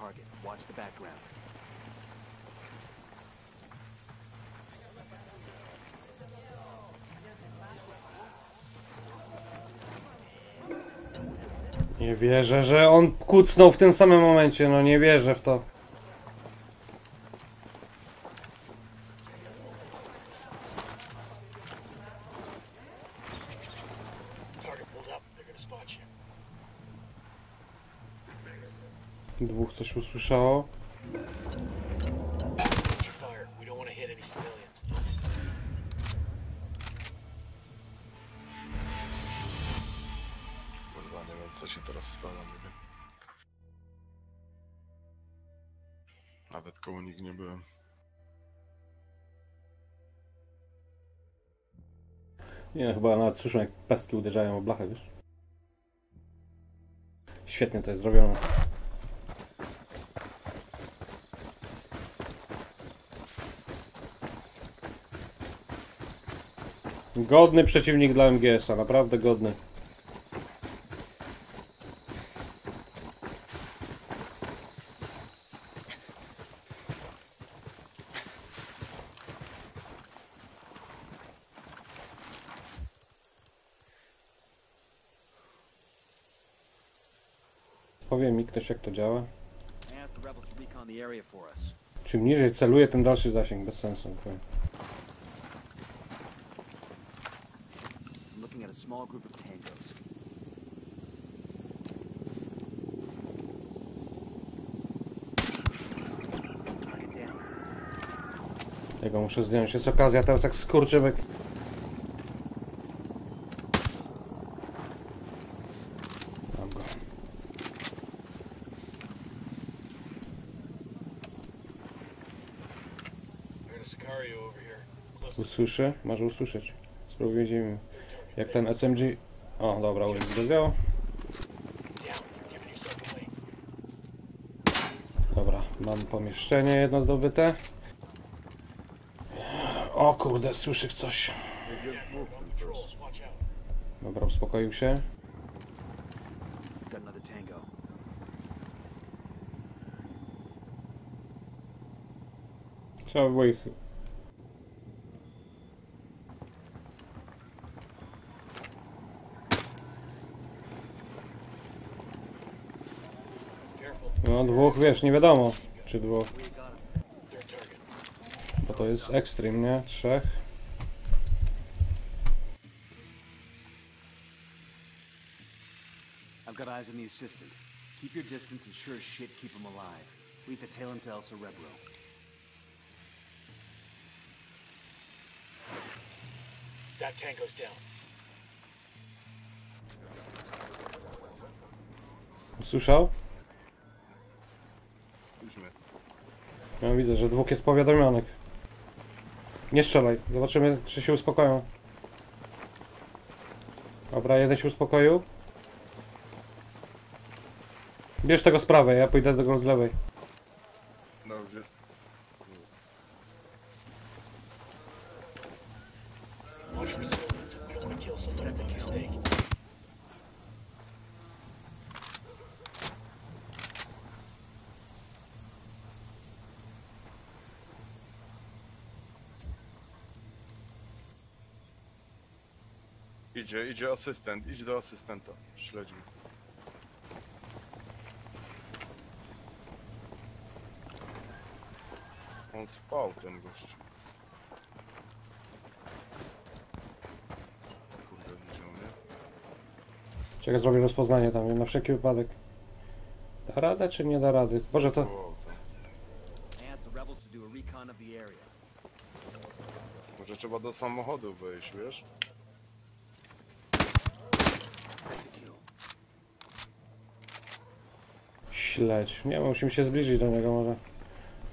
Target. Watch the background. Nie wierzę, że on kucnął w tym samym momencie, no nie wierzę w to. Civilians. Kurwa, nie wiem co się teraz stało, nie wiem. Nawet koło nich nie byłem. Nie, chyba nawet słyszę jak pestki uderzają o blachę, wiesz? Świetnie to jest zrobione. Godny przeciwnik dla MGS-a, naprawdę godny. Powie mi ktoś jak to działa. Czym niżej celuje, tym dalszy zasięg, bez sensu. okej. I'm looking at a small group of tangos. Target down. Tego muszę zdjąć, jest okazja teraz jak to Usłyszy? Może usłyszeć. Spróbujemy. Jak ten SMG... O, dobra, ulic go. Dobra, mam pomieszczenie jedno zdobyte. Kurde, słyszę coś. Dobra, uspokoił się. Trzeba by było ich... No dwóch, wiesz, nie wiadomo. Czy dwóch. We got him. Their target. Bo to jest ekstrem, nie? Trzech. I've got eyes on the assistant. Keep your distance and sure as shit keep him alive. Lead the tail into El Cerebro. That tango's down. Słyszał? Już mnie. Ja widzę, że dwóch jest powiadomionych. Nie strzelaj. Zobaczymy, czy się uspokoją. Dobra, jeden się uspokoił. Bierz tego z prawej, ja pójdę tego z lewej. Dobrze. Watch for civilians. I don't want to kill somebody by mistake. Idzie, asystent, idź do asystenta. Śledź mnie. On spał, ten gość. Kurde, widział mnie. Czekaj, zrobię rozpoznanie tam, na wszelki wypadek. Da radę, czy nie da rady? Boże, to... O, to. Może trzeba do samochodu wejść, wiesz? That's a kill. Nie, musimy się zbliżyć do niego może.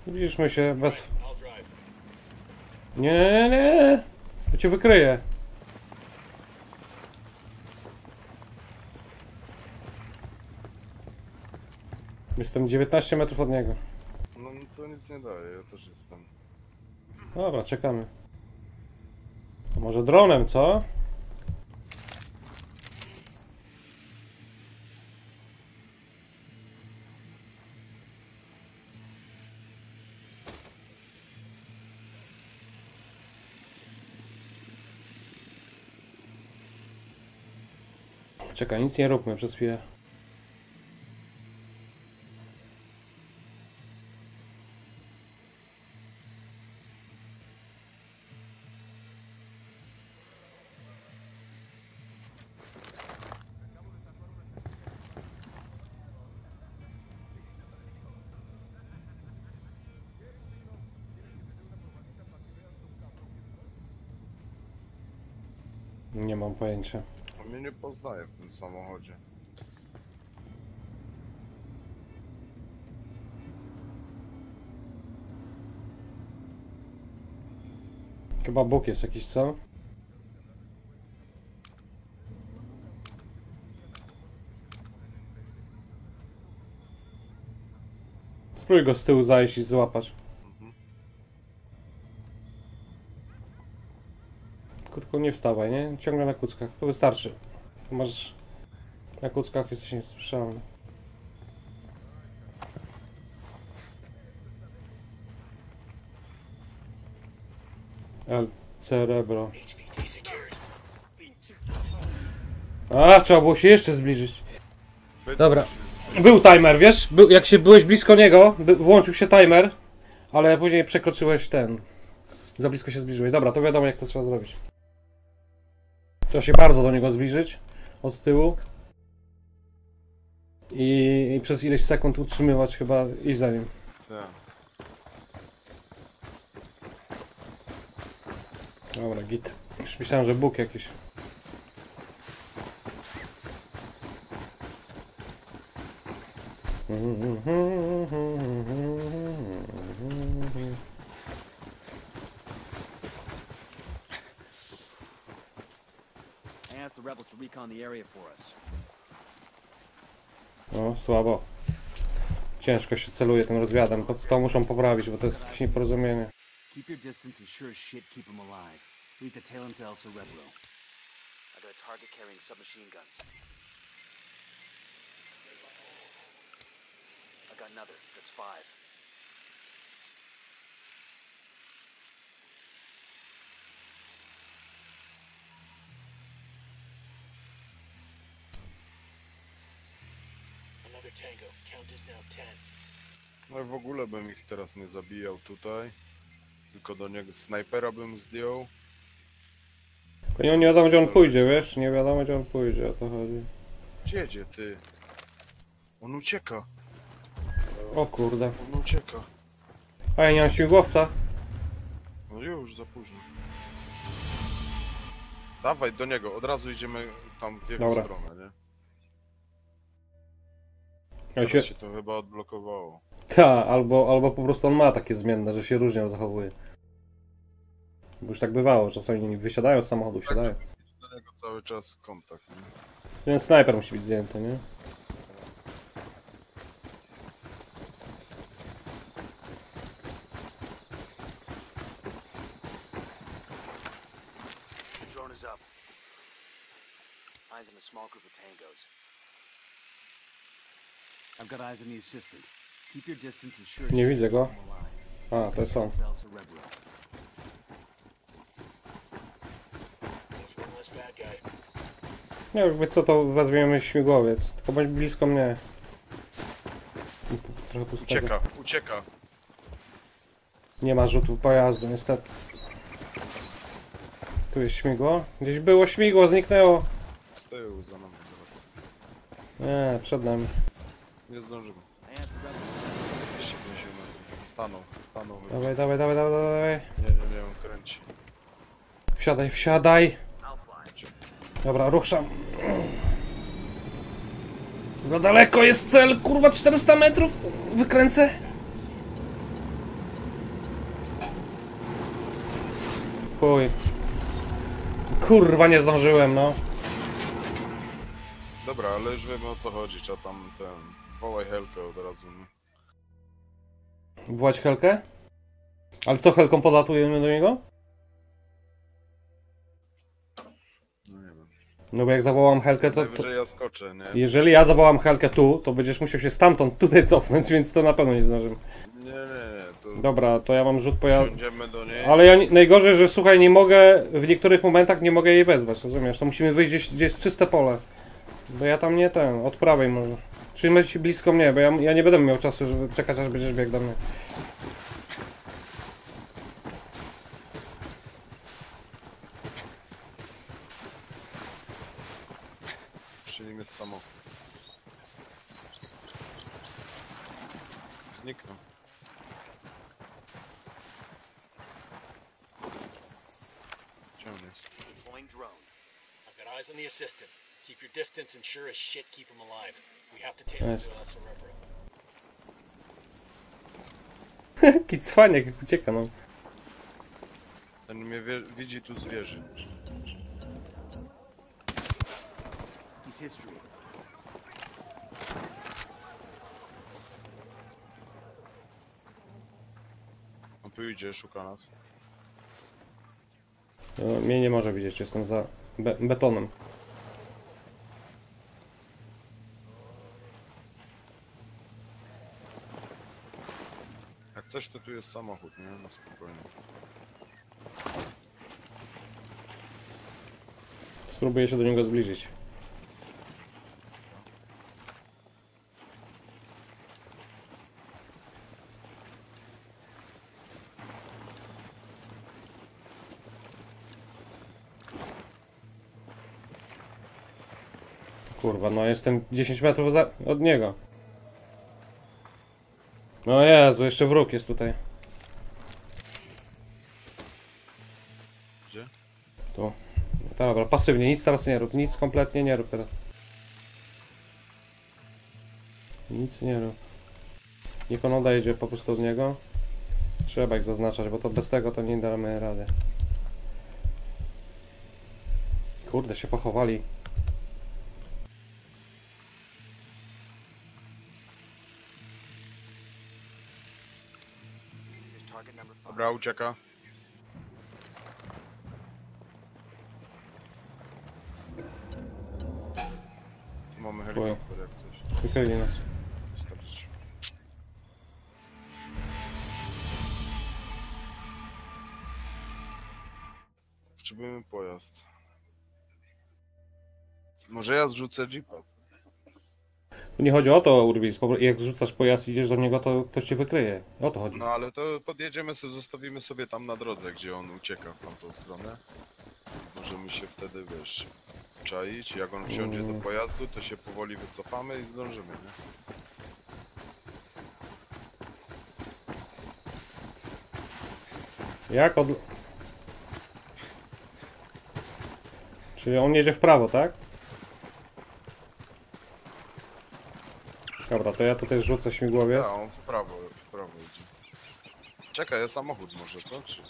Zbliżmy się bez... Nie, nie, nie, nie! To cię wykryje. Jestem 19 metrów od niego. No to nic nie daje, ja też jestem. Dobra, czekamy. To może dronem, co? Czekaj, nic nie róbmy przez chwilę. Nie mam pojęcia. Nie poznaje w tym samochodzie. Chyba Bóg jest jakiś, co? Spróbuj go z tyłu zajść i złapać. Tylko nie wstawaj, nie? Ciągle na kuckach. To wystarczy. Masz... Na kuckach jesteś niesłyszalny. El Cerebro. A, trzeba było się jeszcze zbliżyć. Dobra. Był timer, wiesz? Był, jak się byłeś blisko niego, by, włączył się timer, ale później przekroczyłeś ten. Za blisko się zbliżyłeś. Dobra, to wiadomo jak to trzeba zrobić. Trzeba się bardzo do niego zbliżyć od tyłu. I, i przez ileś sekund utrzymywać chyba iść za nim. Tak. Dobra, git. Już myślałem, że Bóg jakiś. I asked the rebels to recon the area for us. No, słabo. Ciężko się celuje tym rozwiadem. To, to muszą poprawić, bo to jest jakieś nieporozumienie. Keep your distance and sure as shit keep them alive. Lead the tail into El Cerebro. I got a target carrying submachine guns. I got another. That's five. Another tango. Count is now ten. No i w ogóle bym ich teraz nie zabijał tutaj. Tylko do niego snajpera bym zdjął. Nie, nie wiadomo gdzie on pójdzie, wiesz? Nie wiadomo gdzie on pójdzie, o to chodzi. Gdzie jedzie ty? On ucieka, O kurde. on ucieka. A ja nie mam śmigłowca. No już, za późno. Dawaj do niego, od razu idziemy tam w jego Dobra. stronę, nie? Ja się... Się to chyba odblokowało. Ta, albo, albo po prostu on ma takie zmienne, że się różnie zachowuje. Bo już tak bywało, czasami wysiadają z samochodu, wsiadają. Do niego cały czas kontakt, nie? Ten snajper musi być zdjęty, nie? The drone is up. Eyes on a small group of tangos. I've got eyes on the assistant. Keep your distance and sure as Nie widzę go. A, to guy. Nie, jakby co, to weźmiemy śmigłowiec. Tylko bądź blisko mnie. Trochę pustego. Ucieka, ucieka. Nie ma rzutów pojazdu, niestety. Tu jest śmigło? Gdzieś było śmigło, zniknęło. Z tyłu za nami. Nie, przed nami. Nie zdążymy. I asked the rebels. 250 metrów. Stanął, stanął. Dawaj, dawaj, dawaj, dawaj, dawaj. Nie, nie, nie, on kręci. Wsiadaj, wsiadaj. Dobra, ruszam. Za daleko jest cel, kurwa 400 metrów. Wykręcę. Chuj. Kurwa, nie zdążyłem, no. Dobra, ale już wiemy o co chodzi, trzeba tam ten... Wołaj Helkę od razu, nie? Wołać Helkę? Ale co, Helką podlatujemy do niego? No nie wiem. No bo jak zawołam Helkę, to... to... Ja skoczę, nie? Jeżeli ja zawołam Helkę tu, to będziesz musiał się stamtąd tutaj cofnąć, więc to na pewno nie zdążymy. Nie, nie, nie, to Dobra, to ja mam rzut pojazdu. Ale ja najgorzej, że słuchaj, nie mogę, w niektórych momentach nie mogę jej wezwać, rozumiesz? To musimy wyjść gdzieś, gdzie jest czyste pole. Bo ja tam nie ten, od prawej może. Trzymaj się blisko mnie, bo ja, ja nie będę miał czasu, żeby czekać aż będziesz biegł do mnie. Przy nim jest samochód. Zniknął. Gdzie on jest? Deploying drone. I've got eyes on the assistant. Keep your distance and sure as shit keep him alive. Cerebro. Jaki cwaniak, jak ucieka, no. Ten mnie wie, widzi tu history. On tu idzie, szuka nas. no mnie nie może widzieć, jestem za be betonem. Jak coś, to tu jest samochód, nie? Na spokojnie. Spróbuję się do niego zbliżyć. Kurwa, no jestem 10 metrów za, od niego. No Jezu, jeszcze wróg jest tutaj. Gdzie? Tu. Dobra, pasywnie, nic teraz nie rób, nic kompletnie nie rób teraz. Nic nie rób. Niech on odejdzie po prostu od niego. Trzeba ich zaznaczać, bo to bez tego to nie damy rady. Kurde, się pochowali. Ucieka. Mamy helikopter jak coś. Wykryli nas. Wystarczy. Potrzebujemy pojazd. Może ja zrzucę jeepa. Tu nie chodzi o to, Urbis. Jak rzucasz pojazd i idziesz do niego, to ktoś cię wykryje. O to chodzi. No ale to podjedziemy sobie, zostawimy sobie tam na drodze, gdzie on ucieka w tamtą stronę. Możemy się wtedy, wiesz, czaić. Jak on wsiądzie do Mm. pojazdu, to się powoli wycofamy i zdążymy, nie? Jak od... Czyli on jedzie w prawo, tak? Dobra, to ja tutaj rzucę śmigłowiec. A on w prawo, w prawo idzie. Czekaj, ja samochód może, co? Czy...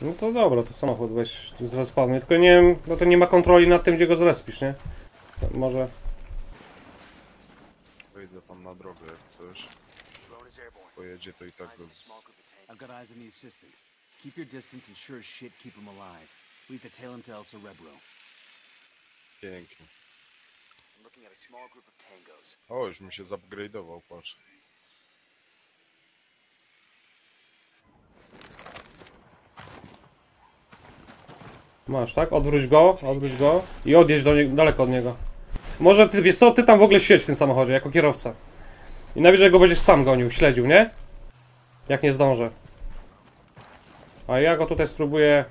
No to dobra, to samochód weź zrespawny. Tylko nie wiem, no to nie ma kontroli nad tym, gdzie go zrespisz, nie? To może... Wyjdę tam na drogę, jak airborne. Pojedzie, to i tak go... I've got eyes on the assistant. Keep your distance and sure as shit keep him alive. The tail Cerebro. Pięknie. O, już mi się zupgrade'ował, patrz. Masz, tak? Odwróć go, odwróć go i odjedź do daleko od niego. Może ty, wiesz co, ty tam w ogóle siedź w tym samochodzie, jako kierowca. I najwyżej go będziesz sam gonił, śledził, nie? Jak nie zdążę. A ja go tutaj spróbuję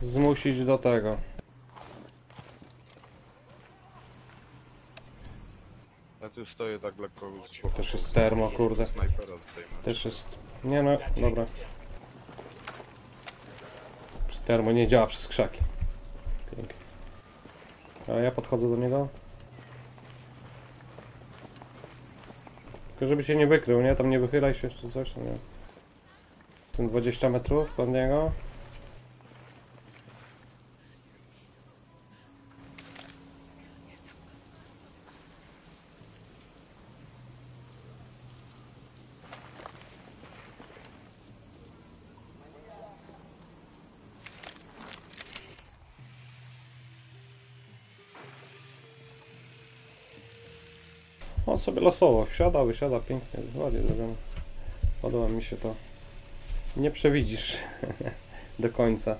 zmusić do tego. Tu stoję tak lekko z boku. Też jest termo, kurde. Snajpera zdejmę. Też jest... Nie no, dobra. Czy termo nie działa przez krzaki. Pięknie. A ja podchodzę do niego. Tylko żeby się nie wykrył, nie? Tam nie wychylaj się czy coś, nie? Jestem 20 metrów od niego. Losowo wsiada, wysiada pięknie, ładnie zrobione. Podoba mi się to. Nie przewidzisz do końca.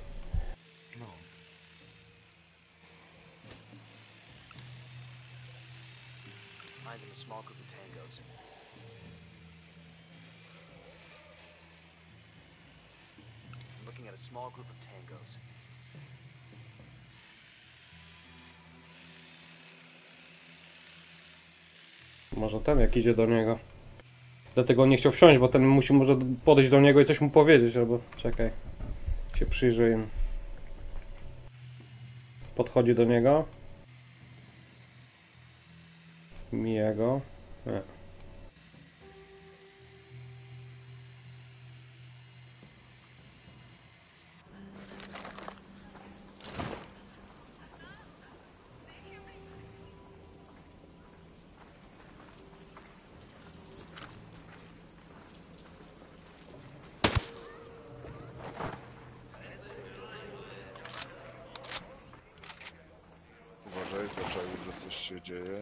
I'm looking at a small group of tangos. Może ten jak idzie do niego. Dlatego on nie chciał wsiąść, bo ten musi może podejść do niego i coś mu powiedzieć, albo czekaj. Się przyjrzy im. Podchodzi do niego. Mija go. Nie. Uważaj, zaczęły, że coś się dzieje.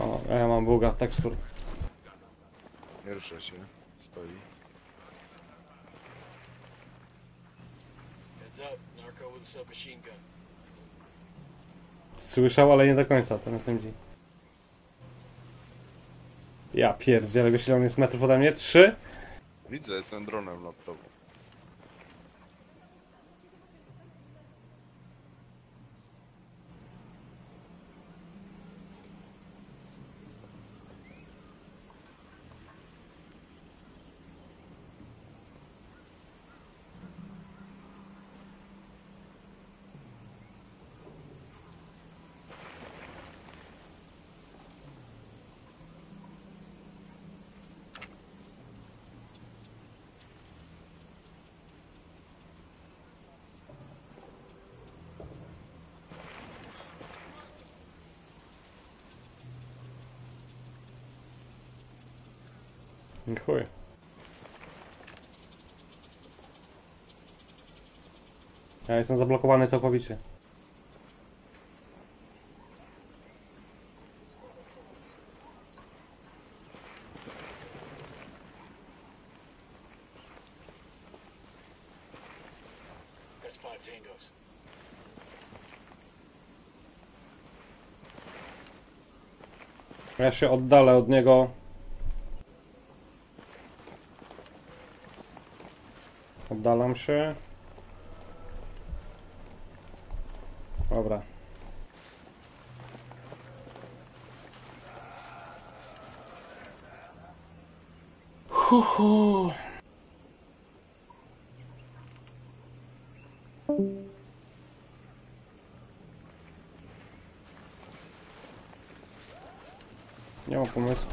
O, a ja mam buga tekstur. Nie rusza się. Stoi. Słyszał, ale nie do końca ten SMG. Ja pierdzielę, wiesz ile on jest metrów ode mnie? Trzy? Widzę, jestem dronem nad tobą. Ja jestem zablokowany całkowicie. Ja się oddalę od niego. Oddalam się. Dobra. Hu, hu. Nie mam pomysłu.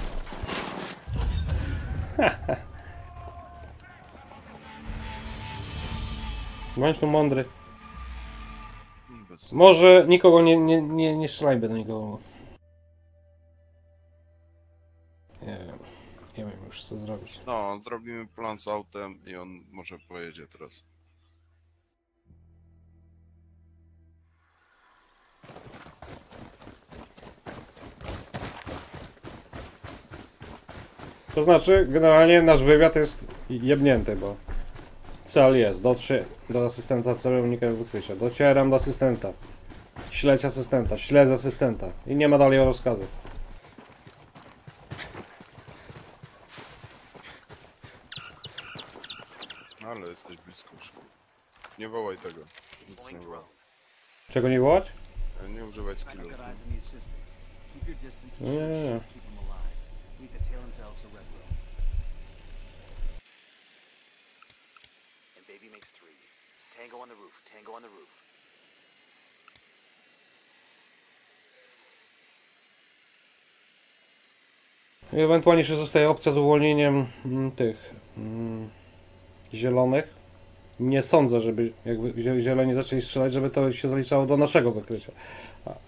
Bądź tu mądry. Może nikogo nie, nie, nie, nie strzelajmy do nikogo. Nie wiem. Nie wiem już co zrobić. No, zrobimy plan z autem i on może pojedzie teraz. To znaczy, generalnie nasz wywiad jest jebnięty, bo cel jest, dotrze do asystenta celu unikaj wykrycia. Docieram do asystenta. Śledź asystenta, śledź asystenta. I nie ma dalej rozkazu. No, ale jesteś blisko już. Nie wołaj tego. Nic nie wołaj. Czego nie wołać? E, Nie używaj skillu. got eyes on the assistant. Keep your distance and Yeah, sure as yeah, yeah. shit keep him alive. Lead the tail into El Cerebro. And baby makes three. Tango on the roof. Tango on the roof. I ewentualnie jeszcze zostaje opcja z uwolnieniem mm, tych mm, zielonych. Nie sądzę, żeby jakby zie- zieloni zaczęli strzelać, żeby to się zaliczało do naszego wykrycia.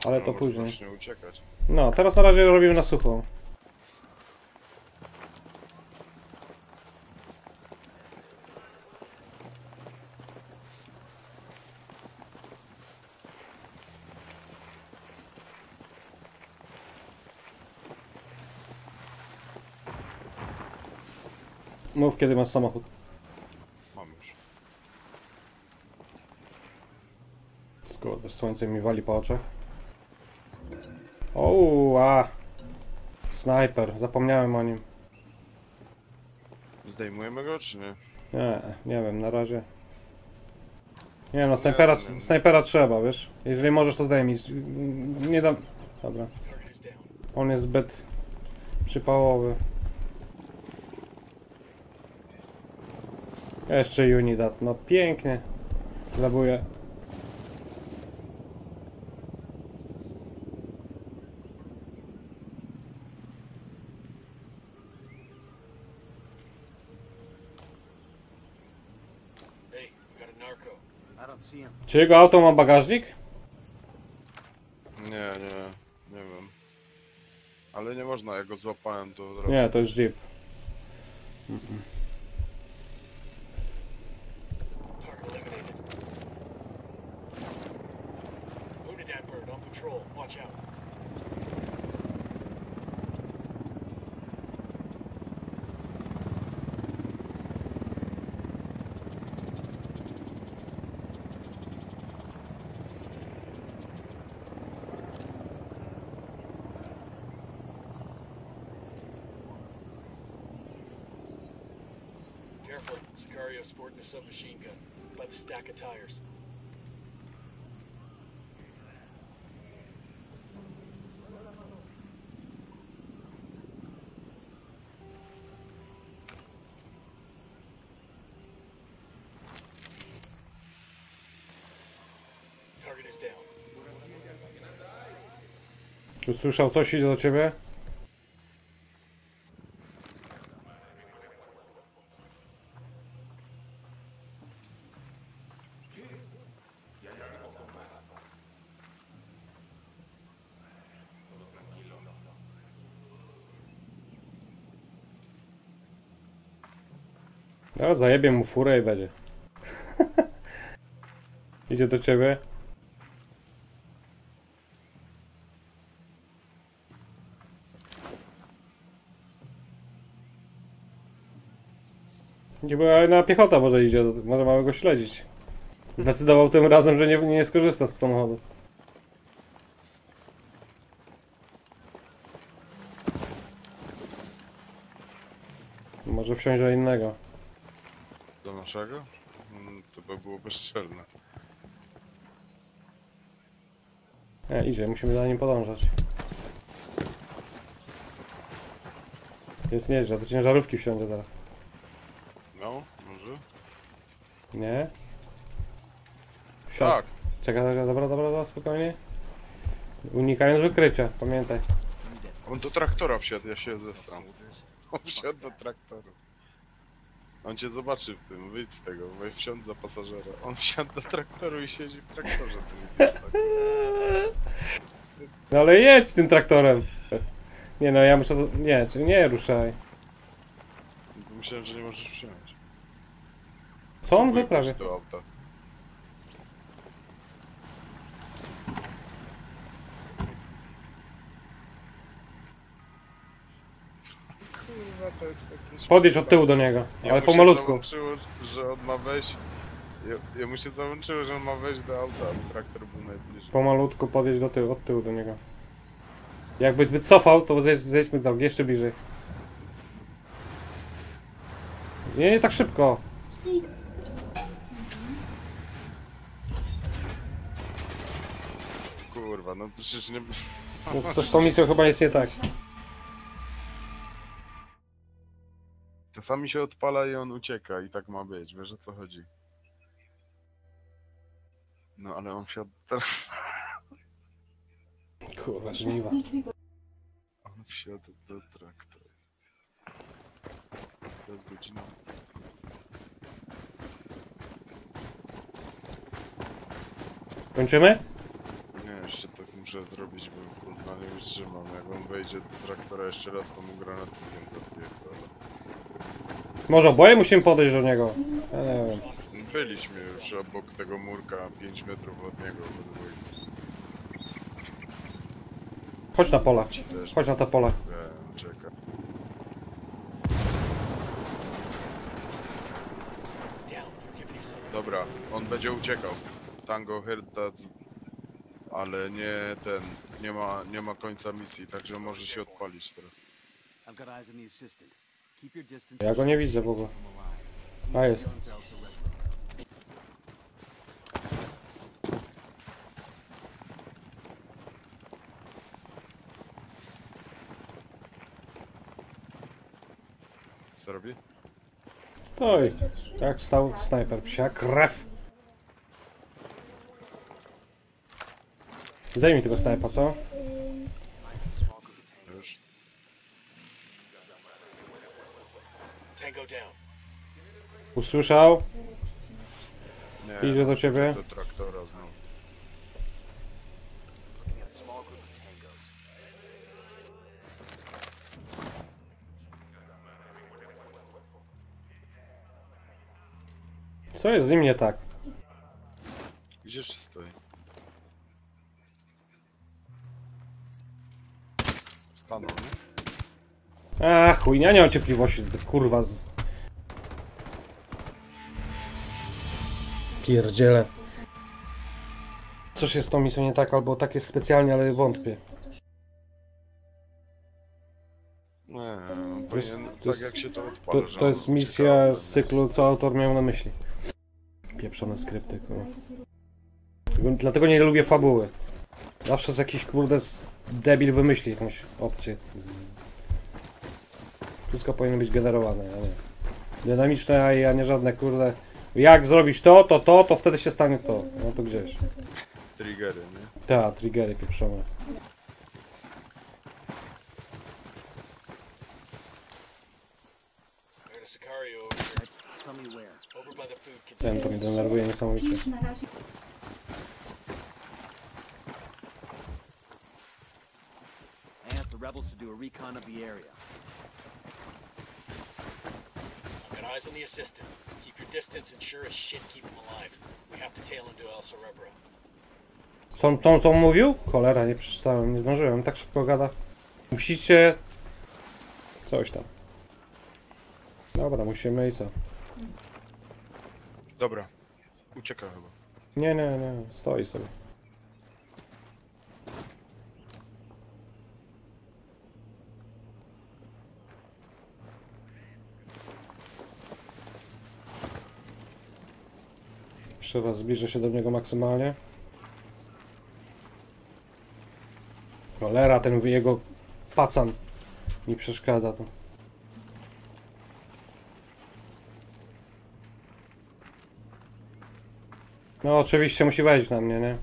Ale to No, później. No, teraz na razie robimy na sucho. Mów kiedy masz samochód. Mam już. Skurde, słońce mi wali po oczach. O, a. Snajper, zapomniałem o nim. Zdejmujemy go, czy nie? Nie, nie wiem, na razie. Nie no, snajpera, snajpera trzeba, wiesz? Jeżeli możesz, to zdejmij. Nie dam... Dobra. On jest zbyt przypałowy. Jeszcze Unidat, no pięknie. Him. Czy jego auto ma bagażnik? Nie, nie, nie wiem. Ale nie można, ja go złapałem, to od razu. Nie, to jest Jeep. Target submachine gun by the stack of tires. Usłyszał coś, idzie do ciebie? No, zajebie mu furę i będzie. Idzie do ciebie. Nie była na piechota może idzie, może mamy go śledzić. Zdecydował tym razem, że nie, nie skorzysta z samochodu. Może wsiąść do innego. Do naszego? Mm, To by było bezczelne. E, idzie, musimy za nim podążać. Jest nieźle, do ciężarówki wsiądzie teraz. No, może? Nie? Wsiadł. Tak. Czekaj, czekaj, dobra, dobra, dobra, spokojnie. Unikając wykrycia, pamiętaj. On do traktora wsiadł, ja się zesram. On wsiadł do traktora. On cię zobaczy w tym, wyjdź z tego, weź wsiądź za pasażera. On wsiadł do traktoru i siedzi w traktorze. Ty tak. No ale jedź tym traktorem. Nie no, ja muszę. Nie, czy nie ruszaj. Myślałem, że nie możesz wsiąść. Co on Próbuj wyprawia? wejść do auta. Kurwa, to jest. Podjedź od tyłu do niego, Ja ale pomalutku. że on ma wejść... Ja, ja mu się załączyło, że on ma wejść do auta, a traktor był najbliżej. Pomalutku podjedź do tyłu, od tyłu do niego. Jakby wycofał, to zejdź, zejdźmy z drogi, jeszcze bliżej. Nie, nie tak szybko. Kurwa, no przecież nie... No, Coś tą misją chyba jest nie tak. Czasami się odpala i on ucieka i tak ma być, wiesz o co chodzi. No ale on wsiadł... Kurwa, żniwa. On wsiadł do traktora. To jest godzina. Kończymy? Nie, jeszcze tak muszę zrobić, bo kurwa nie wytrzymam. Jak on wejdzie do traktora jeszcze raz, to mu granatnikiem zapierdolę. Może oboje musimy podejść do niego. Ja nie wiem. Byliśmy już obok tego murka, 5 metrów od niego. Chodź na pole. Chodź na to pole. Yourself Dobra, on będzie uciekał. Tango heard that, ale nie ten, nie ma, nie ma końca misji, także może się odpalić teraz. I've got eyes on the assistant. Ja go nie widzę w ogóle. A jest. Co robi? Stoi. Tak stał snajper. Psia krew. Zdejmij tego snajpa, co? Już. Tango down. Usłyszał. Nie, Idzie do ciebie. do traktora znowu. Co jest z nim nie tak? Gdzie się stoi? Stanął? A chuj, ja nie mam cierpliwości, kurwa. Z... Pierdziele. Coś jest z tą misją nie tak, albo tak jest specjalnie, ale wątpię. Nie, To jest- to tak jest- jak się to To, odpala, to on jest misja z cyklu, co autor miał na myśli. Pieprzone skrypty, kurwa. Dlatego- nie lubię fabuły. Zawsze z jakiś kurde debil wymyśli jakąś opcję. Z... Wszystko powinno być generowane, a nie. Dynamiczne, a ja nie żadne kurde. Jak zrobić to, to, to, to wtedy się stanie to. No to gdzieś. Triggery, nie? Ta, triggery pieprzone. Ten to mnie denerwuje niesamowicie. I asked the rebels to do a recon of the area. Got eyes on the assistant. Keep your distance and sure as shit keep him alive. We have to tail him to El Cerebro. Co, co, co on mówił? Cholera, nie przeczytałem, nie zdążyłem, tak szybko gada. Musicie... Coś tam. Dobra, musimy i co? Dobra. Ucieka chyba. Nie, nie, nie, stoi sobie. Jeszcze raz zbliżę się do niego maksymalnie. Cholera, ten jego pacan mi przeszkadza to. No oczywiście musi wejść na mnie, nie?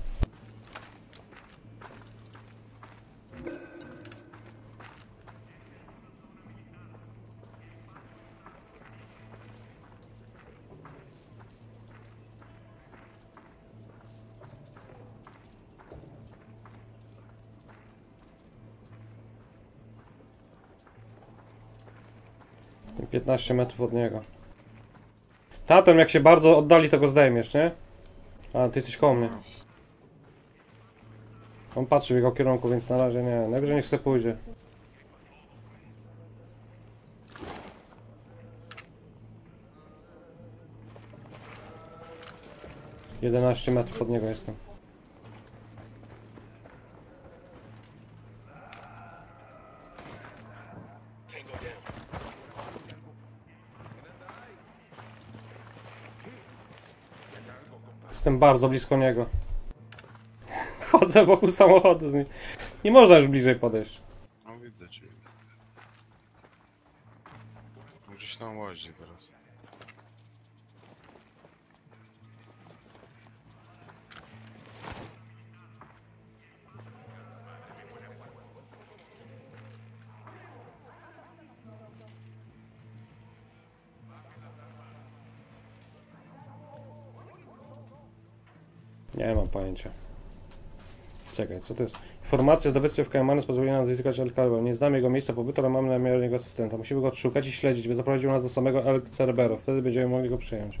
Jestem 15 metrów od niego. Tatem, jak się bardzo oddali, to go zdejmiesz, nie? A, ty jesteś koło mnie. On patrzy w jego kierunku, więc na razie nie. Najwyżej niech se pójdzie. Jedenaście metrów od niego jestem. Bardzo blisko niego. Chodzę wokół samochodu z nim. Nie można już bliżej podejść. No widzę cię. Gdzieś tam łazi teraz. Pojęcia. Czekaj, co to jest? Informacja zdobywcy w Kajmanes pozwoli nam zyskać El. Nie znamy jego miejsca pobytu, ale mamy namiar jego asystenta. Musimy go odszukać i śledzić, by zaprowadził nas do samego El Cerbero. Wtedy będziemy mogli go przyjąć.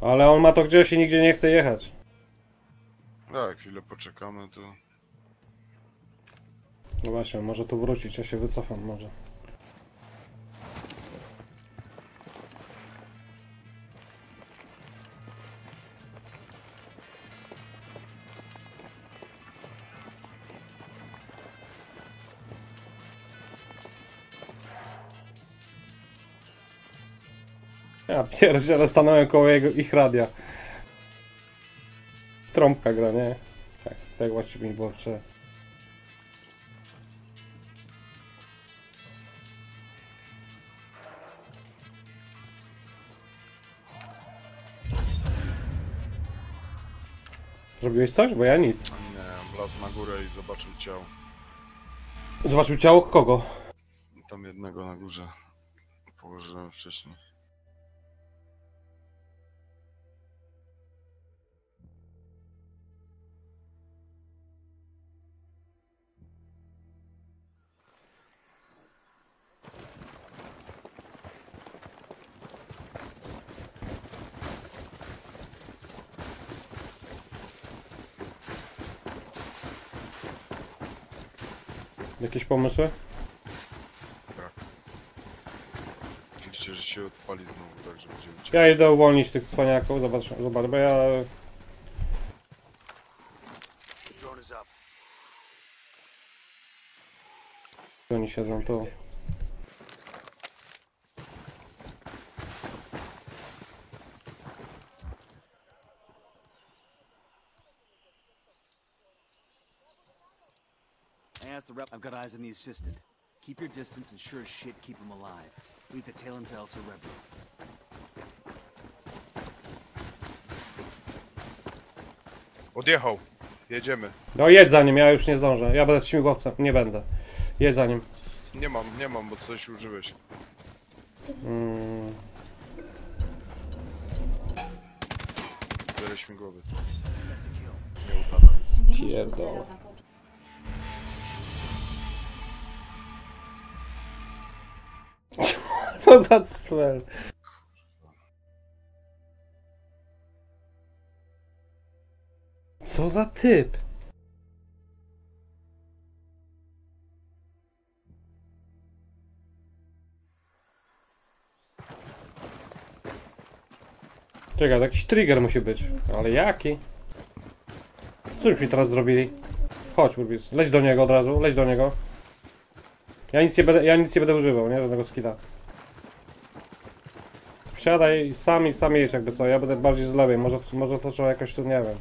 Ale on ma to gdzieś i nigdzie nie chce jechać. Tak, chwilę poczekamy, to... No właśnie, może tu wrócić, ja się wycofam może. Ja pierdzielę, stanąłem koło jego, ich radia. Trąbka gra, nie? Tak, tak właściwie mi było trzeba. Zrobiłeś coś? Bo ja nic. Nie, wlazł na górę i zobaczył ciało. Zobaczył ciało kogo? Tam jednego na górze. Położyłem wcześniej. Pomysły? Widzicie, że się odpali znowu, także będziemy cię. Ja idę uwolnić tych cwaniaków, zobacz, zobacz, bo ja... Oni siedzą tu. I asked the rep. The assistant. Keep your distance and sure as shit keep him alive. We need to tail him to El Cerebro. Odjechał! Jedziemy. No jedź za nim, ja już nie zdążę. Ja będę z śmigłowcem, nie będę. Jedź za nim. Nie mam, nie mam, bo coś użyłeś. Mm, Biorę śmigłowy. Nie upada nic. pierdolę. Co za cwel. Co za typ? Czekaj, jakiś trigger musi być. Ale jaki? Co już mi teraz zrobili? Chodź, Burbis. Leć do niego od razu, leć do niego. Ja nic nie będę, ja nic nie będę używał, nie? Żadnego skilla. Wsiadaj sam i sam jedź jakby co, ja będę bardziej z lewej, może, może to trzeba jakoś tu, nie wiem.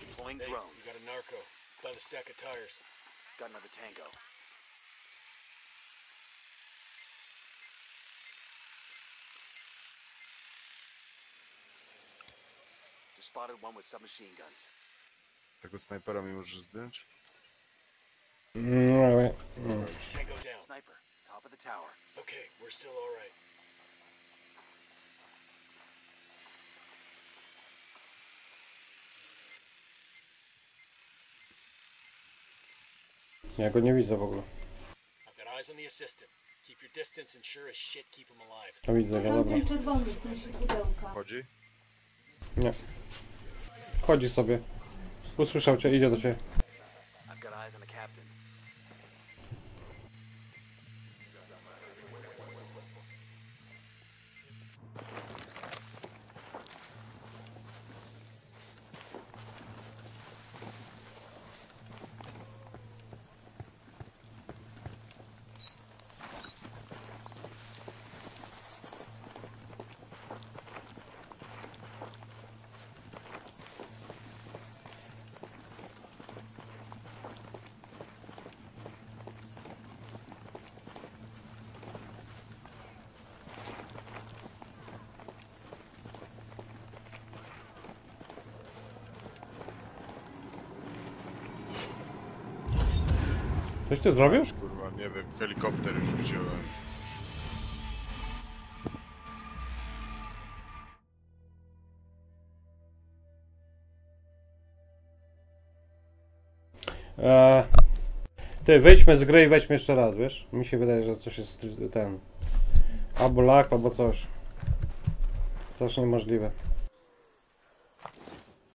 Deploying Hey, drone. you got a narco. By the stack of tires. Got another tango. Just spotted one with submachine guns. Tego snajpera mi możesz zdjąć? No, ale... Sniper, top of the tower. Okay, we're still alright. Ja go nie widzę w ogóle. I've got eyes on the assistant. Keep your distance and sure as shit keep him alive. No widzę go, dobra. czerwony słyszy pudełka. Chodzi? Nie. Chodzi sobie. Usłyszał cię, idzie do ciebie. Coś ty zrobił? Kurwa, nie wiem, helikopter już wziąłem. Eee, ty, wyjdźmy z gry i wejdźmy jeszcze raz, wiesz? Mi się wydaje, że coś jest ten... Albo lak, albo coś. Coś niemożliwe.